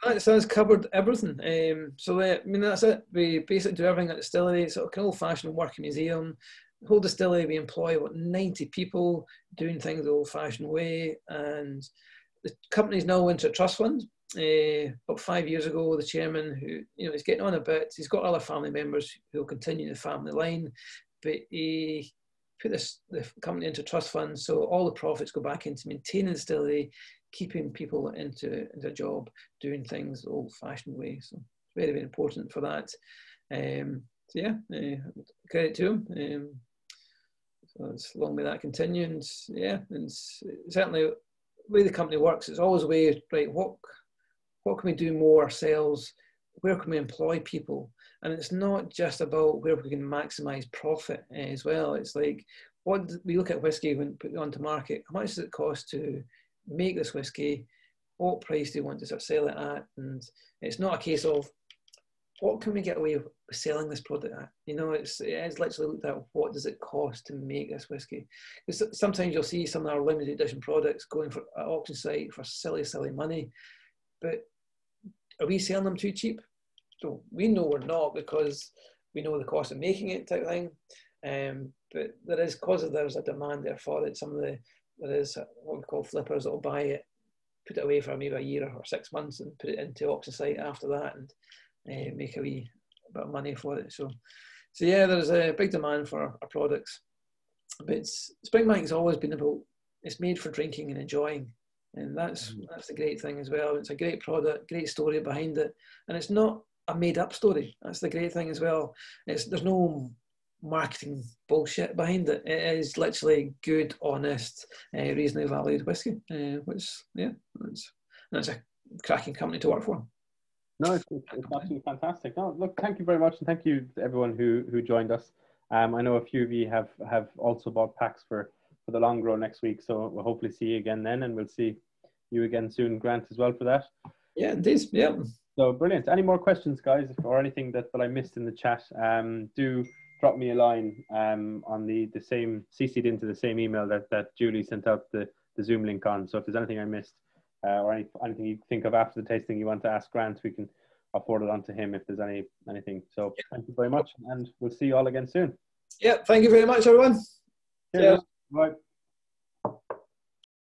That's, that's covered everything. Um, so uh, I mean, that's it. We basically do everything at the distillery. So an old-fashioned working museum whole distillery, we employ about 90 people doing things the old fashioned way. And the company's now into a trust fund. Uh, about five years ago, the chairman, who you know, he's getting on a bit, he's got other family members who will continue the family line, but he put this the company into trust fund, so all the profits go back into maintaining the distillery, keeping people into into a job, doing things the old-fashioned way. So it's very very important for that. Um, so yeah, uh, credit to him. Um, it's long may that continue, and yeah, and certainly the way the company works, it's always a way right. What what can we do more ourselves? Where can we employ people? And it's not just about where we can maximize profit eh, as well. It's like what we look at whiskey when put it onto market. How much does it cost to make this whiskey? What price do you want to sort of sell it at? And it's not a case of what can we get away with selling this product at? You know, it's it's literally looked at what does it cost to make this whiskey? Because sometimes you'll see some of our limited edition products going for an auction site for silly, silly money, but are we selling them too cheap? So we know we're not because we know the cost of making it type thing. Um, but there is, because there's a demand there for it, some of the, there is what we call flippers that will buy it, put it away for maybe a year or six months and put it into auction site after that and uh, make a wee bit of money for it. So, so yeah, there's a big demand for our products. But Springbank has always been about, it's made for drinking and enjoying. And that's mm-hmm. that's the great thing as well. It's a great product, great story behind it, and it's not a made up story. That's the great thing as well. It's there's no marketing bullshit behind it. It is literally good, honest, uh, reasonably valued whiskey, uh, which yeah, it's, it's a cracking company to work for. No, it's, it's, it's absolutely fantastic. No, look, thank you very much, and thank you to everyone who who joined us. Um, I know a few of you have have also bought packs for for the Longrow next week, so we'll hopefully see you again then, and we'll see you again soon, Grant, as well for that. Yeah, indeed. Yeah. So brilliant. Any more questions, guys, or anything that, that I missed in the chat? Um, do drop me a line um, on the the same CC'd into the same email that that Julie sent out the the Zoom link on. So if there's anything I missed uh, or any, anything you think of after the tasting you want to ask Grant, we can I'll forward it on to him if there's any anything. So thank you very much, and we'll see you all again soon. Yeah, thank you very much, everyone. Cheers. Yeah. Bye.